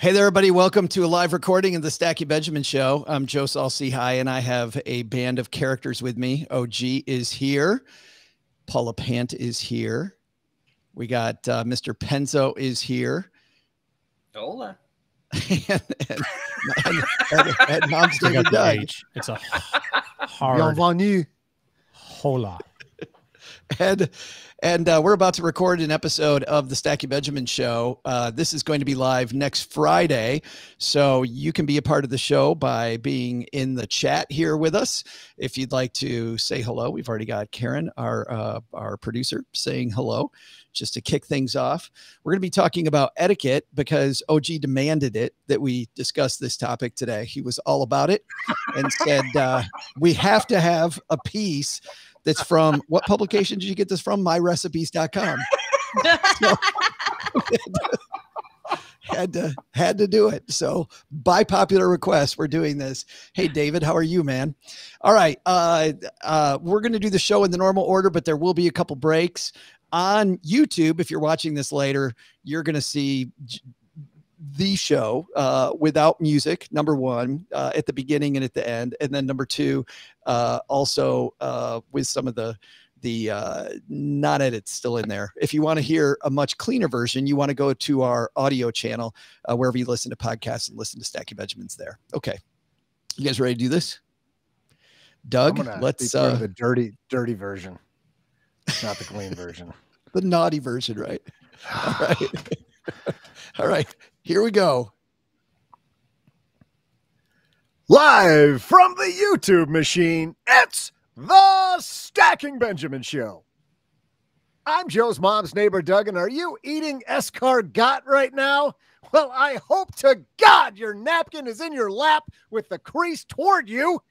Hey there, everybody. Welcome to a live recording of the Stacking Benjamin Show. I'm Joe Saul-Sehy High, and I have a band of characters with me. OG is here. Paula Pant is here. We got uh, Mr. Penzo is here. Hola. and, and, and, and, and Mom's Still David got the Doug. It's a hard Bienvenue. hola. And and uh, we're about to record an episode of the Stacking Benjamin Show. Uh, this is going to be live next Friday, so you can be a part of the show by being in the chat here with us. If you'd like to say hello, we've already got Karen, our uh, our producer, saying hello. Just to kick things off, we're going to be talking about etiquette because OG demanded it that we discuss this topic today. He was all about it and said uh, we have to have a piece that's from what publication did you get this from? MyRecipes.com. So, had to had to do it. So by popular request, we're doing this. Hey David, how are you, man? All right. Uh uh we're gonna do the show in the normal order, but there will be a couple breaks on YouTube. If you're watching this later, you're gonna see j- the show uh, without music number one uh, at the beginning and at the end and then number two uh, also uh, with some of the the uh, not edits still in there. If you want to hear a much cleaner version you want to go to our audio channel uh, wherever you listen to podcasts and listen to stacking benjamins there. Okay. You guys ready to do this? Doug let's uh the dirty, dirty version, not the clean version. the naughty version right? All right. All right here we go Live from the YouTube machine, it's the Stacking Benjamin Show. I'm Joe's mom's neighbor, Doug, and are you eating escargot right now? Well, I hope to God your napkin is in your lap with the crease toward you.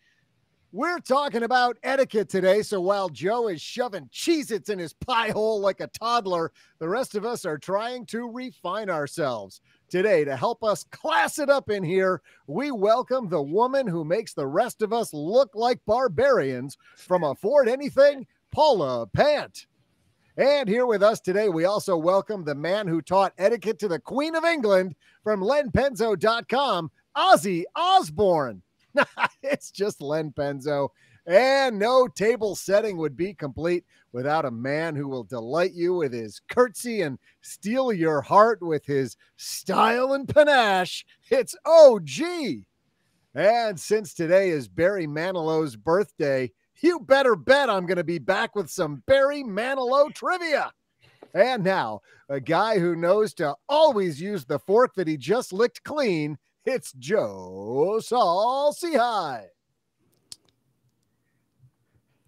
We're talking about etiquette today, so while Joe is shoving Cheez Its in his pie hole like a toddler, the rest of us are trying to refine ourselves. Today, to help us class it up in here, we welcome the woman who makes the rest of us look like barbarians from Afford Anything, Paula Pant. And here with us today, we also welcome the man who taught etiquette to the Queen of England from lenpenzo.com, Ozzy Osbourne. it's just Len Penzo. And no table setting would be complete without a man who will delight you with his curtsy and steal your heart with his style and panache. It's OG. And since today is Barry Manilow's birthday, you better bet I'm going to be back with some Barry Manilow trivia. And now, a guy who knows to always use the fork that he just licked clean, it's Joe Saul-Sehy.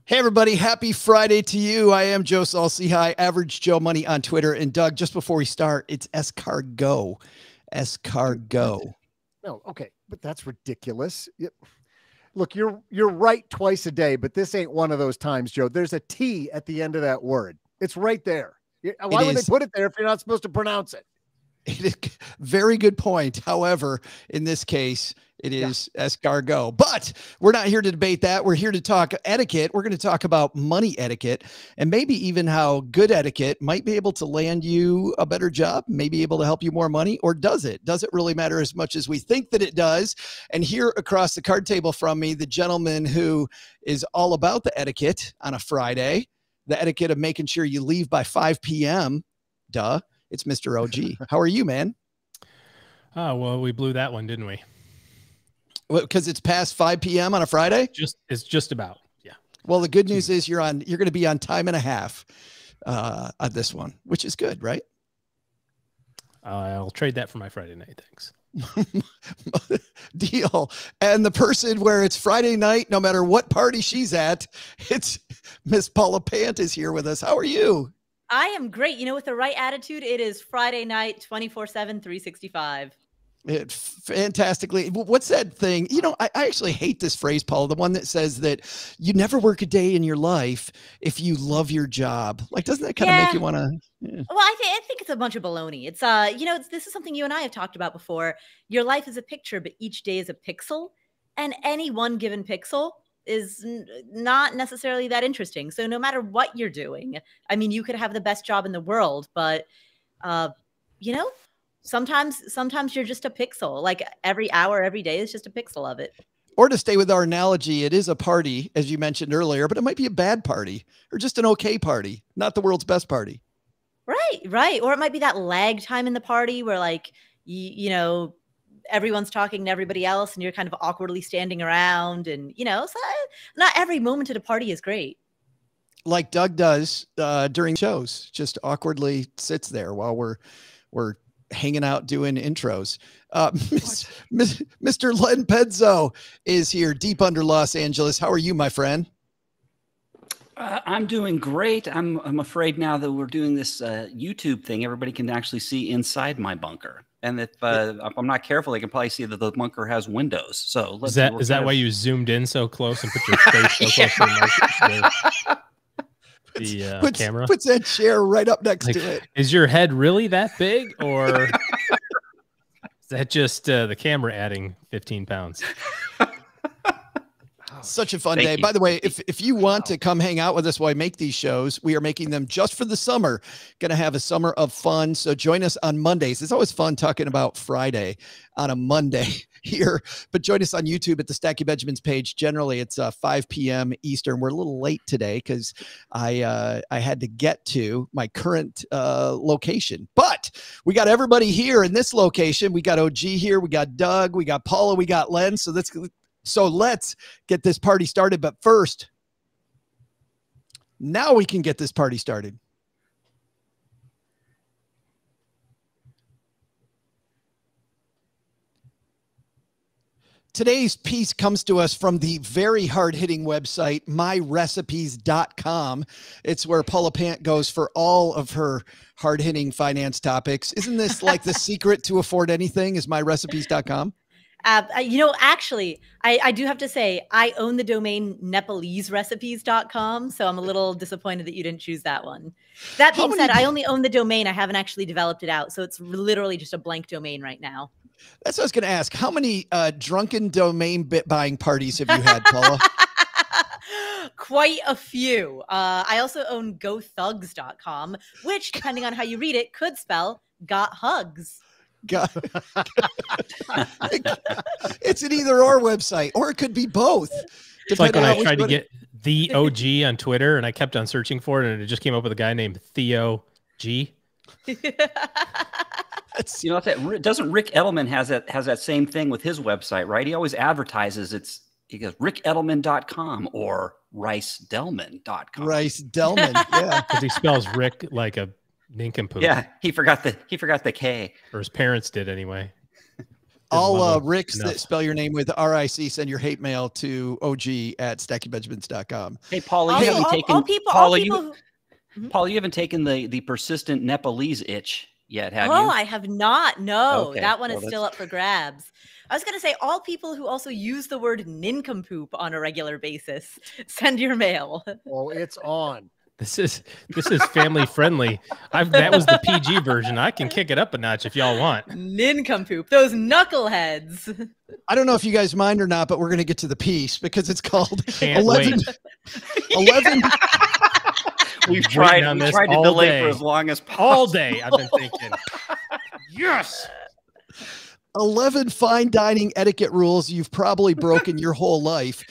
Hey, everybody. Happy Friday to you. I am Joe Saul-Sehy, Average Joe Money on Twitter. And Doug, just before we start, it's Escargo. Escargo. No, okay, but that's ridiculous. Yep. Look, you're you're right twice a day, but this ain't one of those times, Joe. There's a T at the end of that word. It's right there. Why would is. they put it there if you're not supposed to pronounce it? Very good point. However, in this case, it is Yeah. escargot. But we're not here to debate that. We're here to talk etiquette. We're going to talk about money etiquette and maybe even how good etiquette might be able to land you a better job, maybe able to help you more money, or does it? Does it really matter as much as we think that it does? And here across the card table from me, the gentleman who is all about the etiquette on a Friday, the etiquette of making sure you leave by 5 p.m. Duh. It's Mr. OG. How are you, man? Oh well, we blew that one, didn't we? Because it's past 5 p.m. on a Friday. Just it's just about. Yeah. Well, the good news is you're on. You're going to be on time and a half uh, on this one, which is good, right? I'll trade that for my Friday night. Thanks. Deal. And the person where it's Friday night, no matter what party she's at, it's Miss Paula Pant is here with us. How are you? I am great. You know, with the right attitude, it is Friday night, 24 7, 365. It fantastically. What's that thing? You know, I, I actually hate this phrase, Paul. The one that says that you never work a day in your life if you love your job. Like, doesn't that kind of Yeah. make you want to? Well, I, th- I think it's a bunch of baloney. It's, uh, you know, it's, this is something you and I have talked about before. Your life is a picture, but each day is a pixel. And any one given pixel is n- not necessarily that interesting. So no matter what you're doing, I mean, you could have the best job in the world, but, uh, you know, sometimes sometimes you're just a pixel. Like every hour, every day is just a pixel of it. Or to stay with our analogy, it is a party, as you mentioned earlier, but it might be a bad party or just an okay party, not the world's best party. Right, right. Or it might be that lag time in the party where like you, you know, everyone's talking to everybody else and you're kind of awkwardly standing around and you know, so not every moment at a party is great. Like Doug does uh, during shows, just awkwardly sits there while we're we're hanging out doing intros. Uh, Miss, Miss, Mr. Len Penzo is here deep under Los Angeles. How are you, my friend? Uh, I'm doing great. I'm I'm afraid now that we're doing this uh, YouTube thing, everybody can actually see inside my bunker. And if, uh, if I'm not careful, they can probably see that the bunker has windows. So let's Is that that kind why you zoomed in so close and put your face so close to the, mic- the, the, uh, puts, camera? puts that chair right up next Like, to it. Is your head really that big, or is that just uh, the camera adding 15 pounds? Such a fun Thank day. you. By the way, if, if you want to come hang out with us while I make these shows, we are making them just for the summer. Going to have a summer of fun. So join us on Mondays. It's always fun talking about Friday on a Monday here, but join us on YouTube at the Stacking Benjamins page. Generally, it's uh, 5 p.m. Eastern. We're a little late today because I uh, I had to get to my current uh, location, but we got everybody here in this location. We got OG here, we got Doug, we got Paula, we got Len. So let's so let's get this party started. But first, now we can get this party started. Today's piece comes to us from the very hard hitting website, myrecipes.com. It's where Paula Pant goes for all of her hard hitting finance topics. Isn't this like the secret to afford anything? Is myrecipes.com? Uh, you know, actually, I, I do have to say, I own the domain NepaleseRecipes.com. So I'm a little disappointed that you didn't choose that one. That being said, I only own the domain. I haven't actually developed it out. So it's literally just a blank domain right now. That's what I was going to ask. How many uh, drunken domain bit buying parties have you had, Paula? Quite a few. Uh, I also own GoThugs.com, which, depending on how you read it, could spell got hugs. God. it's an either or website, or it could be both. It's like when I tried to one- get the OG on Twitter and I kept on searching for it and it just came up with a guy named Theo G. That's- You know that doesn't Ric Edelman has that has that same thing with his website, right? He always advertises it's he goes rickedelman.com or ricedelman.com. Rice Delman. Yeah. Because he spells Rick like a nincompoop. Yeah, he forgot the he forgot the K. Or his parents did anyway. All uh, mother- Ricks enough. that spell your name with R-I-C, send your hate mail to OG at stackingbenjamins.com. Hey Paula, you Also, haven't all, taken all people, Paula, all you people who- Paula, you haven't taken the the persistent Nepalese itch yet, have oh, you? I have not. No, Okay, that one well, is still up for grabs. I was going to say, all people who also use the word nincompoop on a regular basis, send your mail. Oh, it's on. This is this is family friendly. I've that was the PG version. I can kick it up a notch if y'all want. nincompoop, those knuckleheads. I don't know if you guys mind or not, but we're going to get to the piece because it's called Can't 11, 11 We've tried on this tried to all delay for as long as possible. All day I've been thinking. Yes. 11 fine dining etiquette rules you've probably broken your whole life.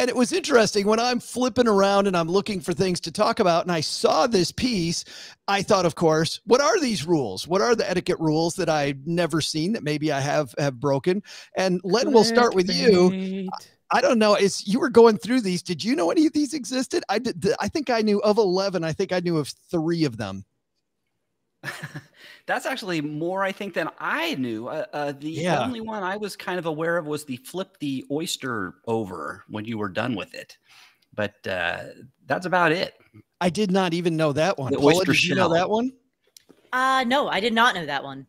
And it was interesting when I'm flipping around and I'm looking for things to talk about and I saw this piece, I thought of course, what are these rules? What are the etiquette rules that I've never seen that maybe I have have broken? And Len, we'll start with you. I don't know. Is you were going through these? Did you know any of these existed? I did. I think I knew of eleven. I think I knew of three of them. That's actually more, I think, than I knew. Uh, uh, the Yeah. only one I was kind of aware of was the flip the oyster over when you were done with it. But uh, that's about it. I did not even know that one. The Paula, oyster did you know that one? Uh, no, I did not know that one.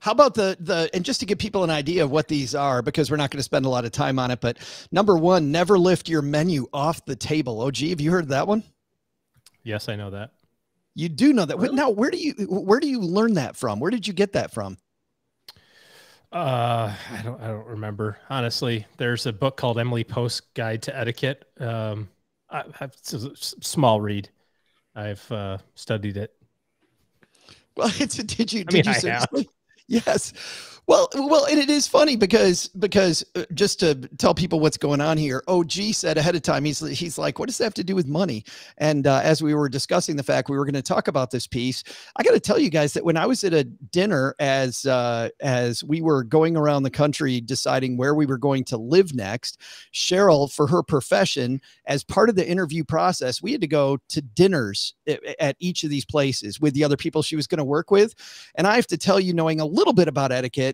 How about the the and just to give people an idea of what these are, because we're not going to spend a lot of time on it. But number one, never lift your menu off the table. OG, have you heard of that one? Yes, I know that. You do know that. Really? Now, where do you where do you learn that from? Where did you get that from? Uh, I don't. I don't remember honestly. There's a book called Emily Post Guide to Etiquette. Um, I, I've, it's a small read. I've uh, studied it. Well, it's a, did you I did mean, you have. seriously? Yes. Well, well, and it is funny because because uh, just to tell people what's going on here, OG said ahead of time he's he's like, what does that have to do with money? And uh, as we were discussing the fact we were going to talk about this piece, I got to tell you guys that when I was at a dinner as uh, as we were going around the country deciding where we were going to live next, Cheryl for her profession as part of the interview process, we had to go to dinners at, at each of these places with the other people she was going to work with, and I have to tell you, knowing a little bit about etiquette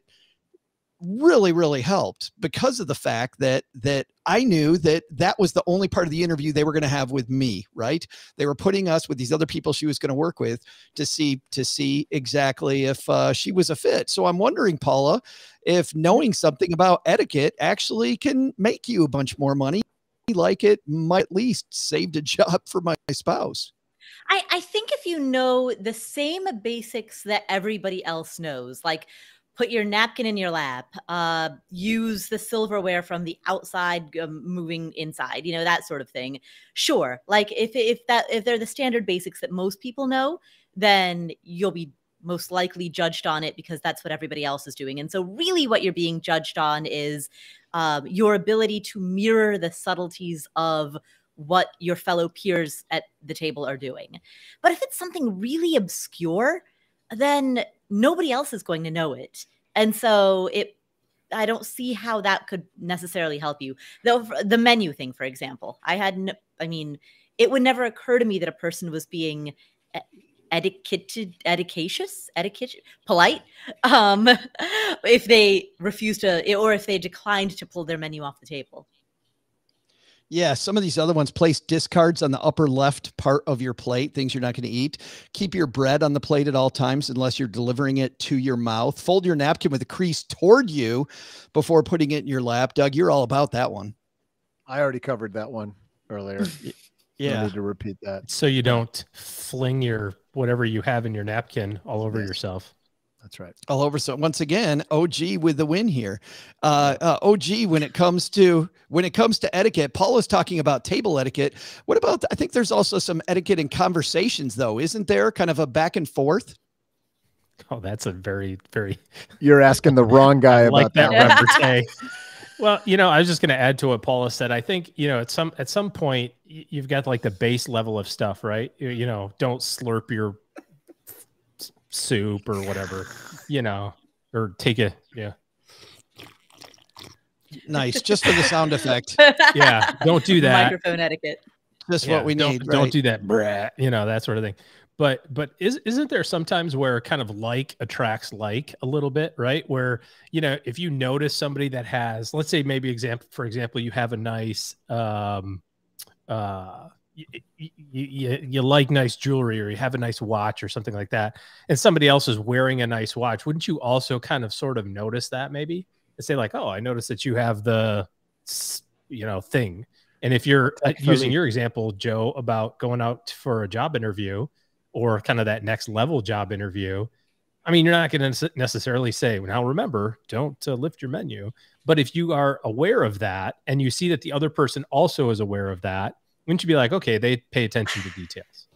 really really helped because of the fact that that I knew that that was the only part of the interview they were going to have with me right? They were putting us with these other people she was going to work with to see to see exactly if uh, she was a fit. So I'm wondering Paula if knowing something about etiquette actually can make you a bunch more money like it might at least saved a job for my, spouse. I, I think if you know the same basics that everybody else knows, like put your napkin in your lap, uh, use the silverware from the outside um, moving inside, you know, that sort of thing. Sure. Like if, if that, if they're the standard basics that most people know, then you'll be most likely judged on it because that's what everybody else is doing. And so really what you're being judged on is um, your ability to mirror the subtleties of what your fellow peers at the table are doing. But if it's something really obscure, then nobody else is going to know it. And so it I don't see how that could necessarily help you. Though the menu thing, for example, I had no, I mean, it would never occur to me that a person was being etiquette etiquetous etiquette polite um if they refused to or if they declined to pull their menu off the table yeah, some of these other ones place discards on the upper left part of your plate, things you're not going to eat. Keep your bread on the plate at all times unless you're delivering it to your mouth. Fold your napkin with a crease toward you before putting it in your lap. Doug, you're all about that one. I already covered that one earlier. yeah. I need to repeat that. So you don't fling your whatever you have in your napkin all over yes. yourself. That's right. All over. So once again, OG with the win here. Uh, uh, OG, when it comes to when it comes to etiquette, Paul is talking about table etiquette. What about? I think there's also some etiquette in conversations, though, isn't there? Kind of a back and forth. Oh, that's a very, very. You're asking the wrong guy about that, that well, you know, I was just going to add to what Paula said. I think you know, at some at some point, you've got like the base level of stuff, right? You, you know, don't slurp your soup or whatever, you know, or take a yeah. Nice, just for the sound effect. Yeah, don't do that. Microphone etiquette. Just yeah, what we don't, need. Don't right? do that, brat. You know that sort of thing. But but is isn't there sometimes where kind of like attracts like a little bit, right? Where you know if you notice somebody that has, let's say maybe example for example, you have a nice um uh you, you, you like nice jewelry or you have a nice watch or something like that, and somebody else is wearing a nice watch, wouldn't you also kind of sort of notice that maybe and say like, oh, I noticed that you have the, you know, thing. And if you're uh, using your example, Joe, about going out for a job interview or kind of that next level job interview, I mean, you're not going to necessarily say, now remember, don't uh, lift your menu. But if you are aware of that and you see that the other person also is aware of that, wouldn't you be like, okay, they pay attention to details?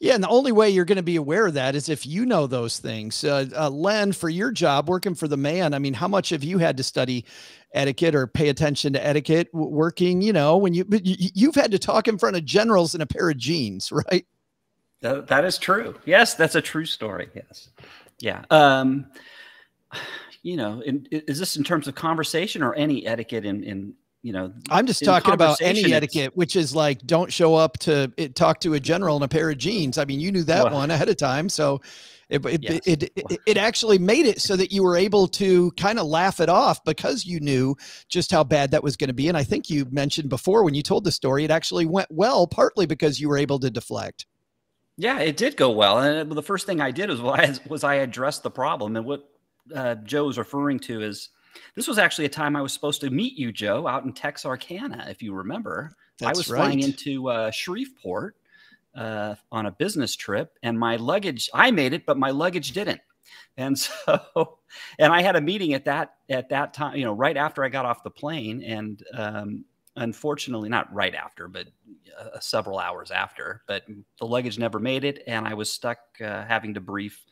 Yeah, and the only way you're going to be aware of that is if you know those things. Uh, uh, Len, for your job working for the man, I mean, how much have you had to study etiquette or pay attention to etiquette working? You know, when you you've had to talk in front of generals in a pair of jeans, right? That, that is true. Yes, that's a true story. Yes, yeah. Um, you know, in, is this in terms of conversation or any etiquette in in you know i'm just talking about any etiquette which is like don't show up to it, talk to a general in a pair of jeans i mean you knew that well, one ahead of time so it it, yes. it, it, it actually made it so that you were able to kind of laugh it off because you knew just how bad that was going to be and i think you mentioned before when you told the story it actually went well partly because you were able to deflect yeah it did go well and the first thing i did was was i addressed the problem and what uh, joe was referring to is this was actually a time I was supposed to meet you, Joe, out in Texarkana, if you remember. That's I was right. flying into uh, Shreveport uh, on a business trip, and my luggage, I made it, but my luggage didn't. And so, and I had a meeting at that at that time, you know, right after I got off the plane, and um, unfortunately, not right after, but uh, several hours after. But the luggage never made it, and I was stuck uh, having to brief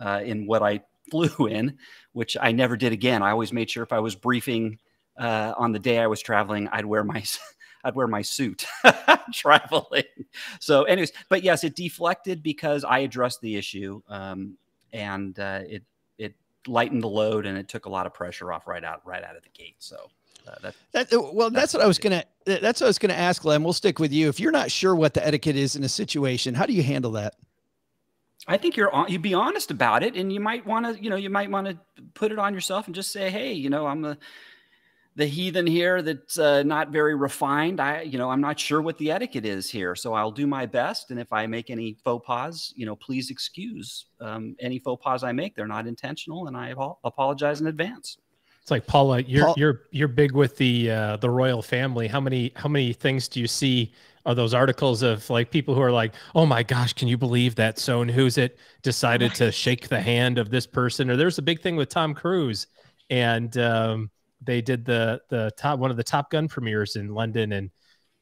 uh, in what I flew in, which I never did again. I always made sure if I was briefing uh, on the day I was traveling, I'd wear my I'd wear my suit traveling. So, anyways, but yes, it deflected because I addressed the issue, um, and uh, it it lightened the load and it took a lot of pressure off right out right out of the gate. So. Uh, that, that, uh, well, that's, that's what I was gonna. That's what I was gonna ask, Len. We'll stick with you. If you're not sure what the etiquette is in a situation, how do you handle that? I think you're on, you'd be honest about it, and you might want to, you know, you might want to put it on yourself and just say, hey, you know, I'm the the heathen here that's uh, not very refined. I, you know, I'm not sure what the etiquette is here, so I'll do my best. And if I make any faux pas, you know, please excuse um, any faux pas I make. They're not intentional, and I apologize in advance. It's like Paula, you're Paul, you're you're big with the uh, the royal family. How many how many things do you see? Are those articles of like people who are like, oh my gosh, can you believe that so and who's it decided to shake the hand of this person? Or there's a big thing with Tom Cruise, and um, they did the the top one of the Top Gun premieres in London, and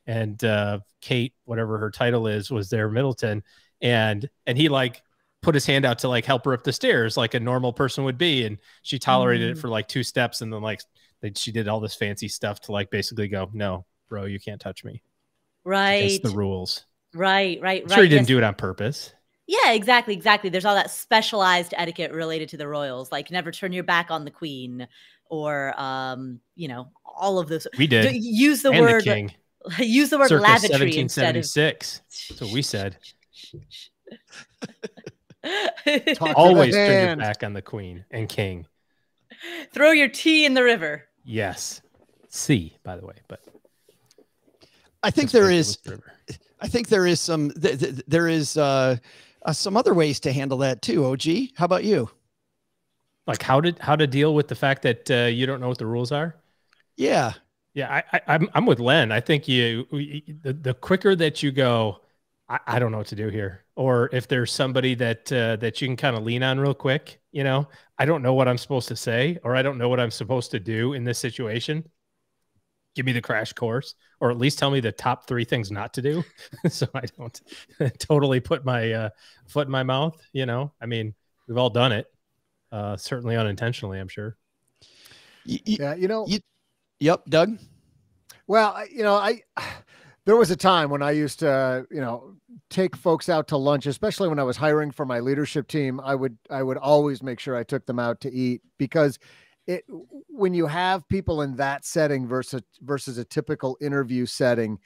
and uh, Kate, whatever her title is, was there Middleton, and and he like put his hand out to like help her up the stairs like a normal person would be, and she tolerated mm. it for like two steps, and then like they, she did all this fancy stuff to like basically go, no, bro, you can't touch me. Right. the rules. Right, right, right. Sure, he didn't yes. do it on purpose. Yeah, exactly, exactly. There's all that specialized etiquette related to the royals, like never turn your back on the queen, or um, you know, all of those. We did use the and word the king. use the word Circa lavatory instead of six. That's what we said. Always turn your back on the queen and king. Throw your tea in the river. Yes, sea, by the way, but I think there is. I think there is some. Th- th- there is uh, uh, some other ways to handle that too. Og, how about you? like how to how to deal with the fact that uh, you don't know what the rules are. Yeah, yeah, I, I, am I'm with Len. I think you the, the quicker that you go, I, I don't know what to do here, or if there's somebody that uh, that you can kind of lean on real quick, you know, I don't know what I'm supposed to say, or I don't know what I'm supposed to do in this situation. Give me the crash course, or at least tell me the top three things not to do, so I don't totally put my uh, foot in my mouth. You know, I mean, we've all done it uh, certainly unintentionally, I'm sure. yeah, you know. You, yep, Doug. Well, you know, I there was a time when I used to, you know, take folks out to lunch, especially when I was hiring for my leadership team. I would I would always make sure I took them out to eat because it when you have people in that setting versus versus a typical interview setting,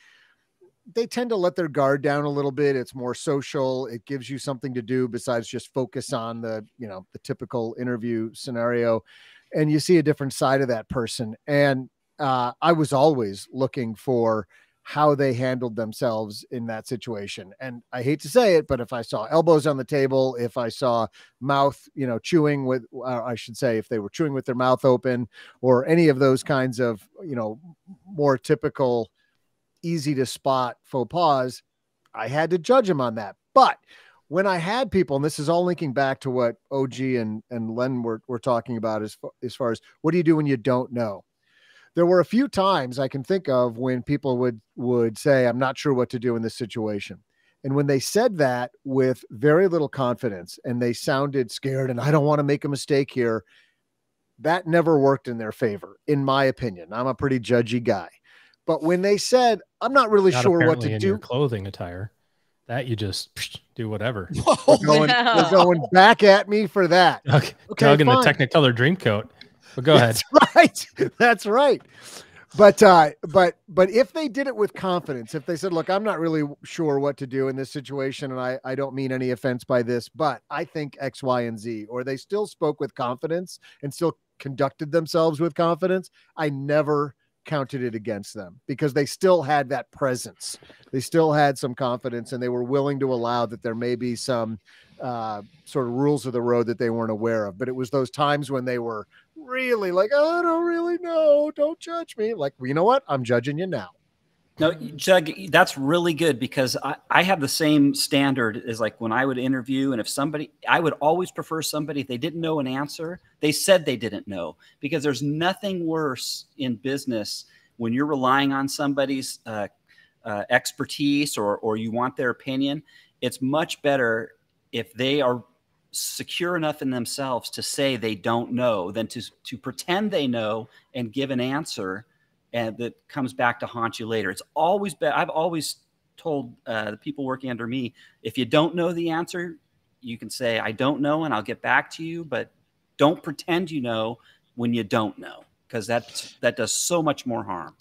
they tend to let their guard down a little bit. It's more social. It gives you something to do besides just focus on the, you know, the typical interview scenario. And you see a different side of that person. And uh, I was always looking for how they handled themselves in that situation. And I hate to say it, but if I saw elbows on the table, if I saw mouth, you know, chewing with, uh, I should say, if they were chewing with their mouth open or any of those kinds of, you know, more typical easy to spot faux pas, I had to judge him on that. But when I had people, and this is all linking back to what OG and, and Len were, were talking about as, as far as what do you do when you don't know? There were a few times I can think of when people would would say, I'm not sure what to do in this situation. And when they said that with very little confidence and they sounded scared and I don't want to make a mistake here, that never worked in their favor, in my opinion. I'm a pretty judgy guy. But when they said, I'm not really not sure what to do, clothing attire, that you just psh, do whatever. Whoa, going, no. going back at me for that. Okay, okay Doug in the Technicolor dream coat. But go That's ahead. Right. That's right. But uh, but but if they did it with confidence, if they said, "Look, I'm not really sure what to do in this situation, and I I don't mean any offense by this, but I think X, Y, and Z," or they still spoke with confidence and still conducted themselves with confidence, I never counted it against them because they still had that presence. They still had some confidence and they were willing to allow that there may be some uh, sort of rules of the road that they weren't aware of. But it was those times when they were really like, I don't really know. Don't judge me. Like, well, you know what? I'm judging you now. No, Jug, that's really good because I, I have the same standard as like when I would interview, and if somebody, I would always prefer somebody if they didn't know an answer, they said they didn't know because there's nothing worse in business when you're relying on somebody's uh, uh, expertise or or you want their opinion. It's much better if they are secure enough in themselves to say they don't know than to to pretend they know and give an answer and that comes back to haunt you later. It's always been I've always told uh, the people working under me if you don't know the answer, you can say I don't know and I'll get back to you, but don't pretend you know when you don't know because that that does so much more harm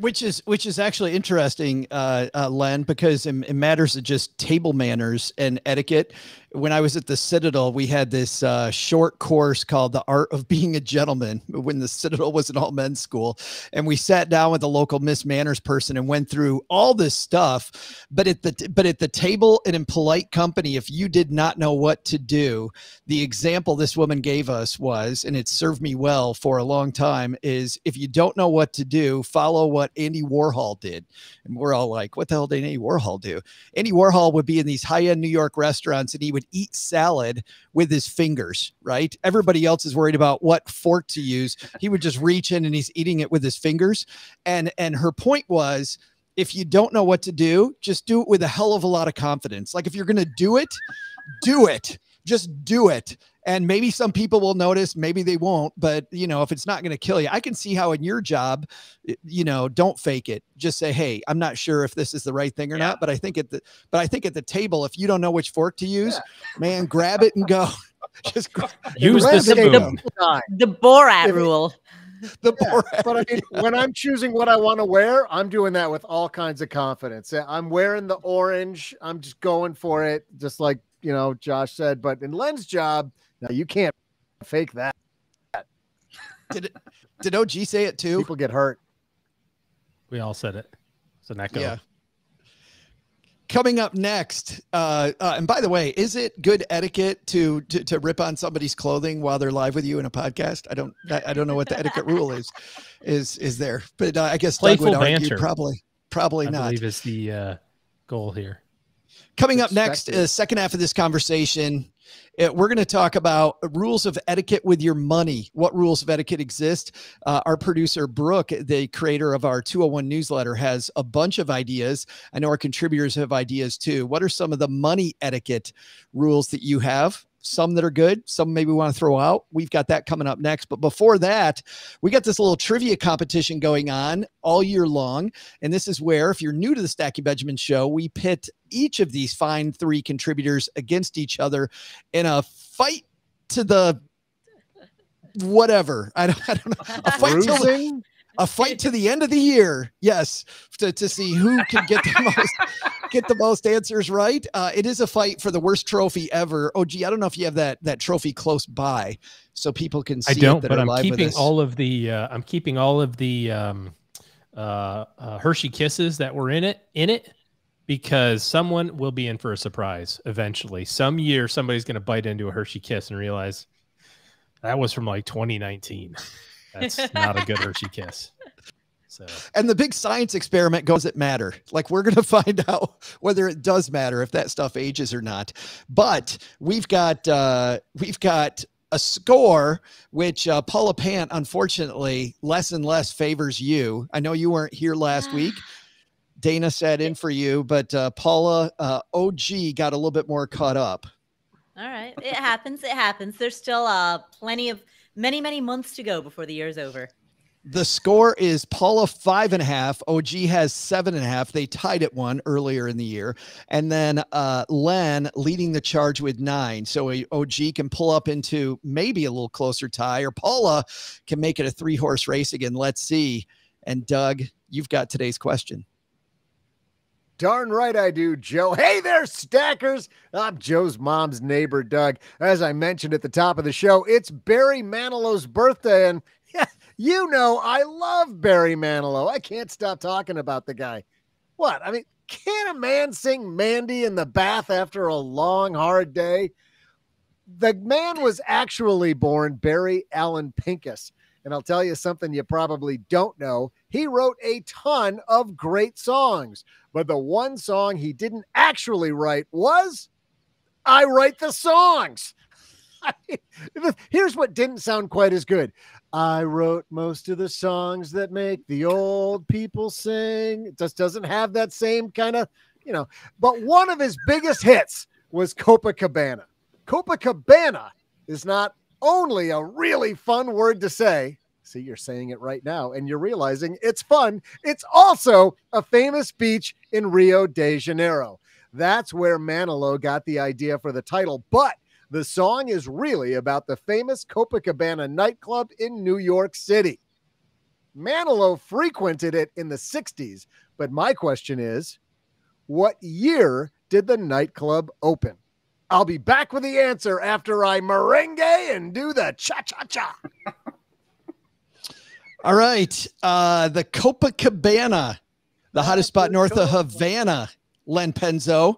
which is which is actually interesting, uh, uh, Len, because in, in, matters of just table manners and etiquette, when I was at the Citadel, we had this uh, short course called "The Art of Being a Gentleman." When the Citadel was an all men's school, and we sat down with a local Miss Manners person and went through all this stuff. But at the but at the table and in polite company, if you did not know what to do, the example this woman gave us was, and it served me well for a long time, is if you don't know what to do, follow what Andy Warhol did. And we're all like, "What the hell did Andy Warhol do?" Andy Warhol would be in these high end New York restaurants, and he would would eat salad with his fingers, right? Everybody else is worried about what fork to use. He would just reach in and he's eating it with his fingers. And and her point was if you don't know what to do, just do it with a hell of a lot of confidence. Like if you're going to do it, do it. Just do it and maybe some people will notice maybe they won't but you know if it's not going to kill you i can see how in your job you know don't fake it just say hey i'm not sure if this is the right thing or yeah. not but i think at the but i think at the table if you don't know which fork to use yeah. man grab it and go just use the, the, the borat rule the yeah, but I mean, when I'm choosing what I want to wear, I'm doing that with all kinds of confidence. I'm wearing the orange. I'm just going for it, just like you know Josh said. But in Len's job, now you can't fake that. Did it, did OG say it too? People get hurt. We all said it. So that goes. Yeah. Coming up next, uh, uh, and by the way, is it good etiquette to, to to rip on somebody's clothing while they're live with you in a podcast? I don't I, don't know what the etiquette rule is is is there, but uh, I guess Playful Doug would argue banter. probably probably I not. I believe is the uh, goal here. Coming up next, uh, second half of this conversation, we're going to talk about rules of etiquette with your money. What rules of etiquette exist? Uh, our producer, Brooke, the creator of our 201 newsletter, has a bunch of ideas. I know our contributors have ideas too. What are some of the money etiquette rules that you have? Some that are good, some maybe we want to throw out. We've got that coming up next. But before that, we got this little trivia competition going on all year long. And this is where, if you're new to the Stacking Benjamin show, we pit each of these fine three contributors against each other in a fight to the whatever. I don't, I don't know. A fight to, a fight to the end of the year. Yes, to, to see who can get the most get the most answers right. Uh, it is a fight for the worst trophy ever. Oh, gee, I don't know if you have that that trophy close by, so people can see. I don't, but I'm keeping all of the. Uh, I'm keeping all of the um, uh, uh, Hershey Kisses that were in it in it because someone will be in for a surprise eventually. Some year, somebody's going to bite into a Hershey Kiss and realize that was from like 2019. That's not a good Hershey Kiss. So. And the big science experiment goes it matter. Like we're going to find out whether it does matter if that stuff ages or not. But we've got uh, we've got a score which uh, Paula Pant unfortunately less and less favors you. I know you weren't here last week. Dana sat in for you, but uh, Paula uh, OG got a little bit more caught up. All right, it happens. It happens. There's still uh, plenty of many many months to go before the year's over. The score is Paula five and a half. OG has seven and a half. They tied at one earlier in the year. And then uh, Len leading the charge with nine. So OG can pull up into maybe a little closer tie, or Paula can make it a three horse race again. Let's see. And Doug, you've got today's question. Darn right I do, Joe. Hey there, stackers. I'm Joe's mom's neighbor, Doug. As I mentioned at the top of the show, it's Barry Manilow's birthday, and you know, I love Barry Manilow. I can't stop talking about the guy. What? I mean, can a man sing Mandy in the bath after a long, hard day? The man was actually born Barry Alan Pincus. And I'll tell you something you probably don't know. He wrote a ton of great songs, but the one song he didn't actually write was I Write the Songs. Here's what didn't sound quite as good. I wrote most of the songs that make the old people sing. It just doesn't have that same kind of, you know. But one of his biggest hits was Copacabana. Copacabana is not only a really fun word to say. See, you're saying it right now, and you're realizing it's fun. It's also a famous beach in Rio de Janeiro. That's where Manilow got the idea for the title. But the song is really about the famous Copacabana nightclub in New York City. Manilow frequented it in the 60s, but my question is what year did the nightclub open? I'll be back with the answer after I merengue and do the cha cha cha. All right. Uh, the Copacabana, the hottest spot north of Havana, Len Penzo.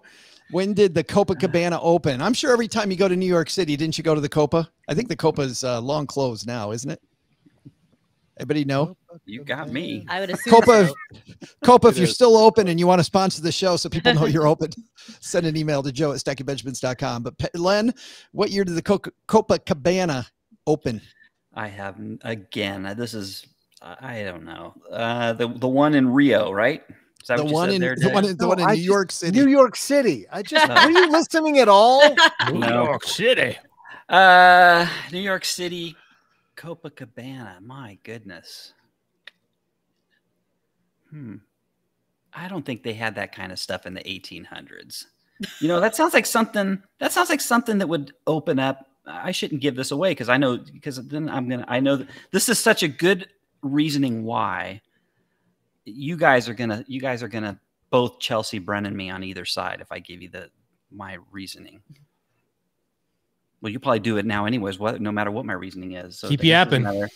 When did the Copacabana open? I'm sure every time you go to New York City, didn't you go to the Copa? I think the Copa's uh, long closed now, isn't it? Anybody know? You got me. I would assume. Copa, so. Copa, if you're is. still open and you want to sponsor the show so people know you're open, send an email to joe at stackingbenjamins.com. But Len, what year did the Coca- Copacabana open? I have again. uh, This is I I don't know. Uh, the the one in Rio, right? Is that The what you one said in there, the one in, the No, one in I New just- York City. New York City. I just were you listening at all? New No. York City. Uh, New York City, Copacabana. My goodness. Hmm. I don't think they had that kind of stuff in the 1800s. You know, that sounds like something. That sounds like something that would open up. I shouldn't give this away because I know because then I'm gonna. I know that this is such a good reasoning why you guys are gonna. You guys are gonna both Chelsea Brennan and me on either side if I give you the my reasoning. Well, you probably do it now, anyways. What, no matter what my reasoning is. So Keep it doesn't yapping. matter.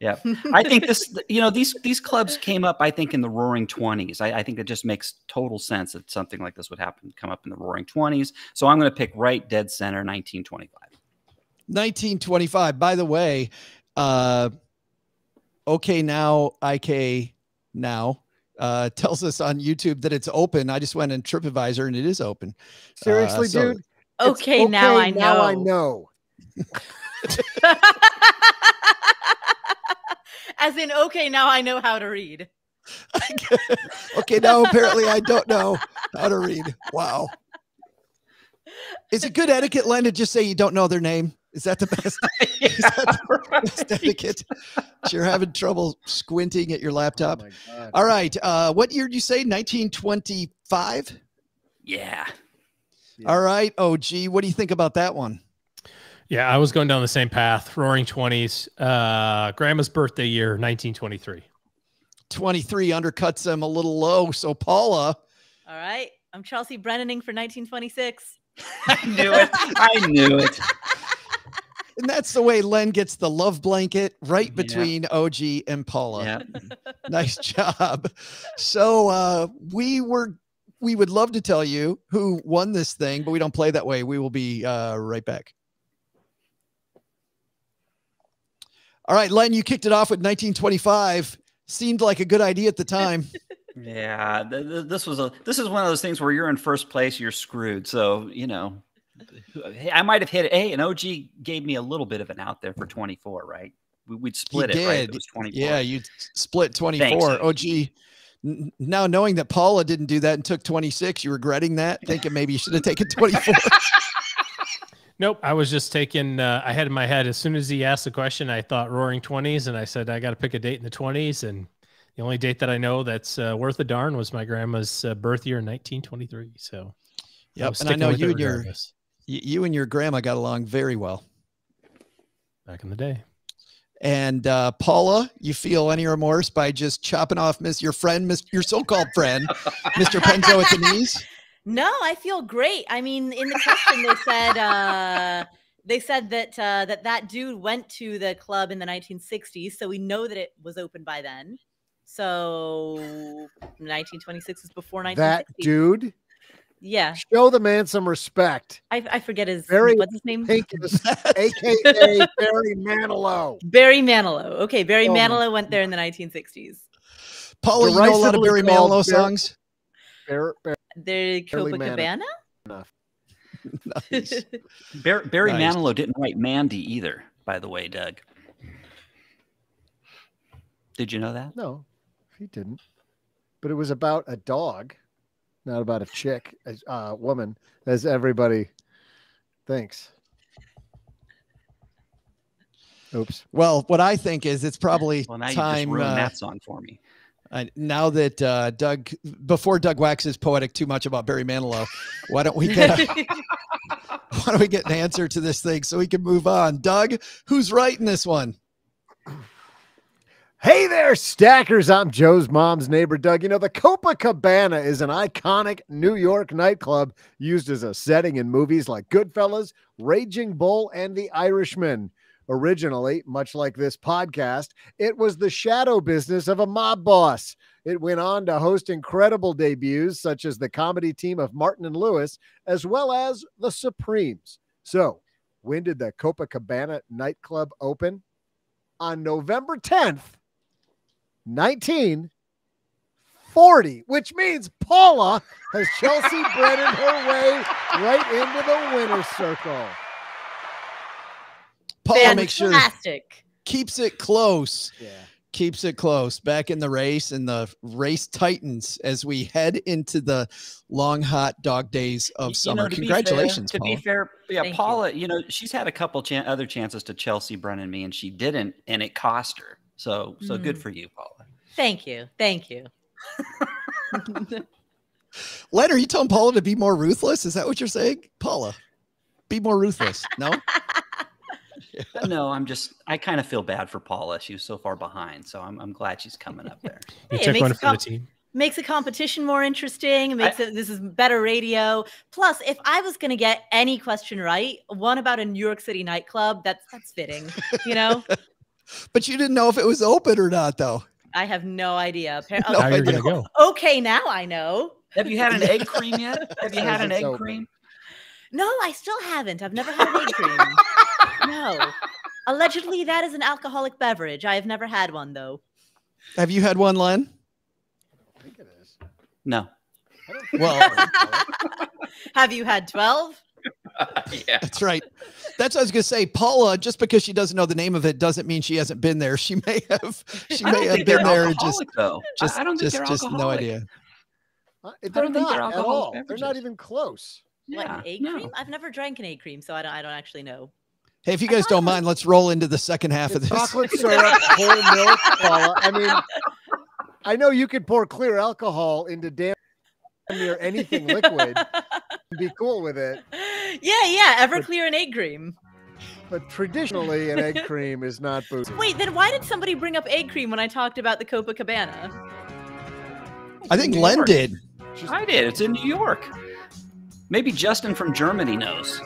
Yeah, I think this. You know, these these clubs came up. I think in the Roaring Twenties. I, I think it just makes total sense that something like this would happen, come up in the Roaring Twenties. So I'm going to pick right dead center, 1925. 1925. By the way, uh, okay now, IK now uh, tells us on YouTube that it's open. I just went in TripAdvisor and it is open. Seriously, Uh, so- dude. It's okay, now I know. Now I know. As in, okay, now I know how to read. okay, now apparently I don't know how to read. Wow. Is it good etiquette, Len, to just say you don't know their name? Is that the best, is that the best etiquette? You're having trouble squinting at your laptop. Oh. All right. Uh, what year did you say? 1925? Yeah. Yeah. All right. Oh, gee. What do you think about that one? Yeah, I was going down the same path. Roaring Twenties. Uh, grandma's birthday year, 1923. 23 undercuts them a little low. So, Paula, All right. I'm Chelsea Brennaning for 1926. I knew it. I knew it. And that's the way Len gets the love blanket right Yeah. between OG and Paula. Yeah. nice job. So uh, we were we would love to tell you who won this thing, but we don't play that way. We will be uh, right back. All right, Len, you kicked it off with 1925. Seemed like a good idea at the time. Yeah, th- th- this was a this is one of those things where you're in first place, you're screwed. So you know, hey, I might have hit it. Hey, and OG gave me a little bit of an out there for 24, right? We, we'd split it, right? It did. was 24. yeah, you split 24. Thanks, OG. n- Now knowing that Paula didn't do that and took 26, you regretting that, thinking maybe you should have taken 24. Nope. I was just taking, uh, I had in my head, as soon as he asked the question, I thought roaring 20s. And I said, I got to pick a date in the 20s. And the only date that I know that's uh, worth a darn was my grandma's uh, birth year in 1923. So, yep. was And I know you and your regardless y- you and your grandma got along very well. back in the day. And uh, Paula, you feel any remorse by just chopping off Miss your friend, Miss your so-called friend, Mr. Penzo at the knees? No, I feel great. I mean, in the question they said uh they said that uh that that dude went to the club in the 1960s, so we know that it was open by then. So 1926 is before That 1960. dude, Yeah, show the man some respect. I, I forget his Very what's his name? Pincus, aka Barry Manilow. Barry Manilow. Okay, Barry Oh my Manilow went there in the 1960s. Paula, you know a lot of Barry Manilow songs. Barry, Barry, The Barely Manilow. Copacabana. Nice. Bar- Barry Nice. Manilow didn't write Mandy either, by the way, Doug. Did you know that? no, he didn't. But it was about a dog, not about a chick, a uh, woman, as everybody thinks. Oops. Well, what I think is it's probably well, now time. You just uh, that song for me. Uh, now that uh, Doug, before Doug waxes poetic too much about Barry Manilow, why don't we get a, why don't we get an answer to this thing so we can move on? Doug, who's writing this one? Hey there, stackers. I'm Joe's mom's neighbor, Doug. You know, the Copacabana is an iconic New York nightclub used as a setting in movies like Goodfellas, Raging Bull, and The Irishman. Originally, much like this podcast, it was the shadow business of a mob boss. It went on to host incredible debuts such as the comedy team of Martin and Lewis, as well as the Supremes. So, when did the Copacabana nightclub open? On November 10th, 1940, which means Paula has Chelsea Brennan her way right into the winner's circle. Paula makes sure keeps it close. Yeah. Keeps it close back in the race and the race tightens as we head into the long hot dog days of You summer. know, to be fair- Congratulations, to Paula. be fair, yeah, Thank. Paula, you. know, she's had a couple chan- other chances to Chelsea Brennan me, and she didn't, and it cost her. So, so good Mm. for you, Paula. Thank you. Thank you. Len, are you telling Paula to be more ruthless? Is that what you're saying? Paula, be more ruthless. No? Uh, no, I'm just, I kind of feel bad for Paula. She was so far behind, so I'm, I'm glad she's coming up there. You Hey, it took makes one it for the team. makes a competition more interesting. It makes it this is better radio. Plus, if I was gonna get any question right, one about a New York City nightclub, that's that's fitting. You know, But you didn't know if it was open or not, though. I have no idea. Appar- No How you're idea. gonna go? Okay, now I know. Have you had an egg cream yet? Have you had an egg open. cream? No, I still haven't. I've never had an egg cream. no. Allegedly, that is an alcoholic beverage. I have never had one though. Have you had one, Len? I think it is. No. I don't think Well- Have you had 12? yeah. That's right. That's what I was gonna say. Paula, just because she doesn't know the name of it doesn't mean she hasn't been there. She may have she may have been there and just though. Just I don't think just, they're just no idea. Uh, they're don't think they're at alcoholic all. They're not even close. What, Yeah, an egg no. cream? I've never drank an egg cream, so I don't I don't actually know. Hey, if you guys don't mind, let's roll into the second half of this. chocolate syrup, whole milk, Paula. I mean, I know you could pour clear alcohol into damn near anything liquid and be cool with it, yeah, yeah, Everclear and egg cream. but traditionally, an egg cream is not boozy. Wait, then why did somebody bring up egg cream when I talked about the Copacabana? I think New Len York. did. I did. It's in New York. Maybe Justin from Germany knows.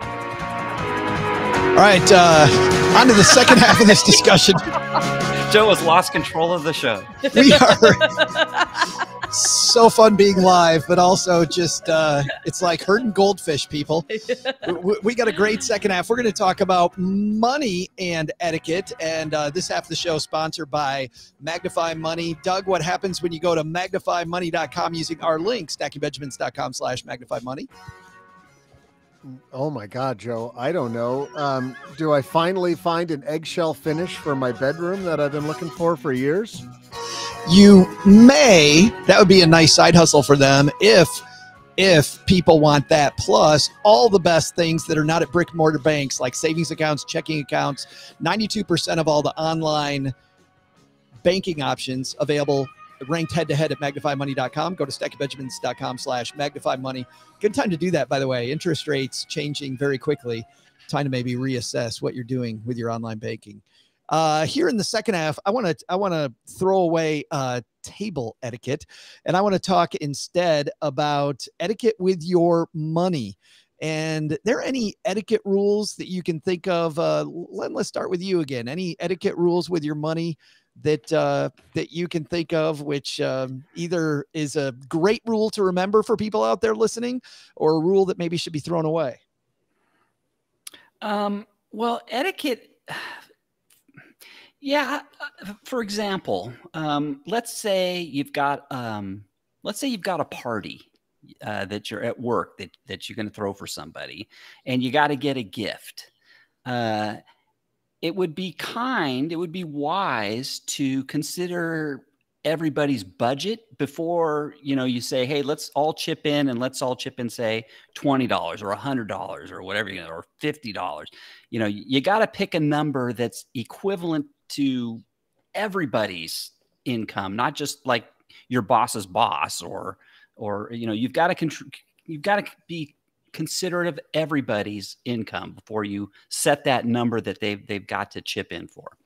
All right, uh, on to the second half of this discussion. Joe has lost control of the show. We are so fun being live, but also just uh, it's like herding goldfish, people. we, we got a great second half. We're going to talk about money and etiquette, and uh, this half of the show sponsored by Magnify Money. Doug, what happens when you go to magnifymoney.com using our link, stackingbenjamins.com slash magnify money? Oh my God, Joe. I don't know. Um, do I finally find an eggshell finish for my bedroom that I've been looking for for years? you may that would be a nice side hustle for them if if people want that plus all the best things that are not at brick and mortar banks like savings accounts checking accounts 92% of all the online banking options available ranked head to head at magnifymoney.com go to stackingbenjamins.com slash magnify money good time to do that by the way interest rates changing very quickly time to maybe reassess what you're doing with your online banking uh, here in the second half, I want to I want to throw away uh, table etiquette, and I want to talk instead about etiquette with your money. And there are any etiquette rules that you can think of? Uh, Len, let's start with you again. Any etiquette rules with your money that uh, that you can think of, which um, either is a great rule to remember for people out there listening, or a rule that maybe should be thrown away? Um, well, etiquette. Yeah. uh, For example, um, let's say you've got um, let's say you've got a party uh, that you're at work that that you're going to throw for somebody, and you got to get a gift. Uh, it would be kind. It would be wise to consider everybody's budget before you know you say hey let's all chip in and let's all chip in say $20 or $100 or whatever you know or $50 you know you got to pick a number that's equivalent to everybody's income not just like your boss's boss or or you know you've got to you've got to be considerate of everybody's income before you set that number that they've they've got to chip in for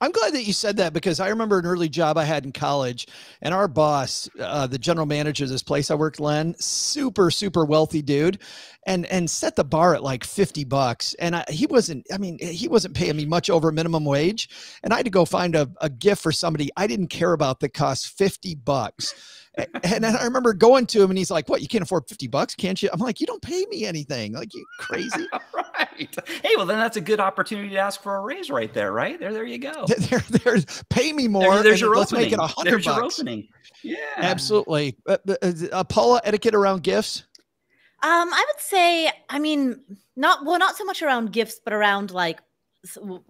I'm glad that you said that because I remember an early job I had in college, and our boss, uh, the general manager of this place I worked, Len, super super wealthy dude, and and set the bar at like fifty bucks, and I, he wasn't. I mean, he wasn't paying me much over minimum wage, and I had to go find a, a gift for somebody I didn't care about that cost fifty bucks. and I remember going to him and he's like, What, you can't afford 50 bucks, can't you? I'm like, You don't pay me anything. Like, you crazy. right. Hey, well, then that's a good opportunity to ask for a raise right there, right? There, there you go. There, there's pay me more. There, there's your let's opening. make it a hundred There's bucks. your opening. Yeah. Absolutely. Uh, uh, uh, Paula, etiquette around gifts. Um, I would say, I mean, not well, not so much around gifts, but around like s- w-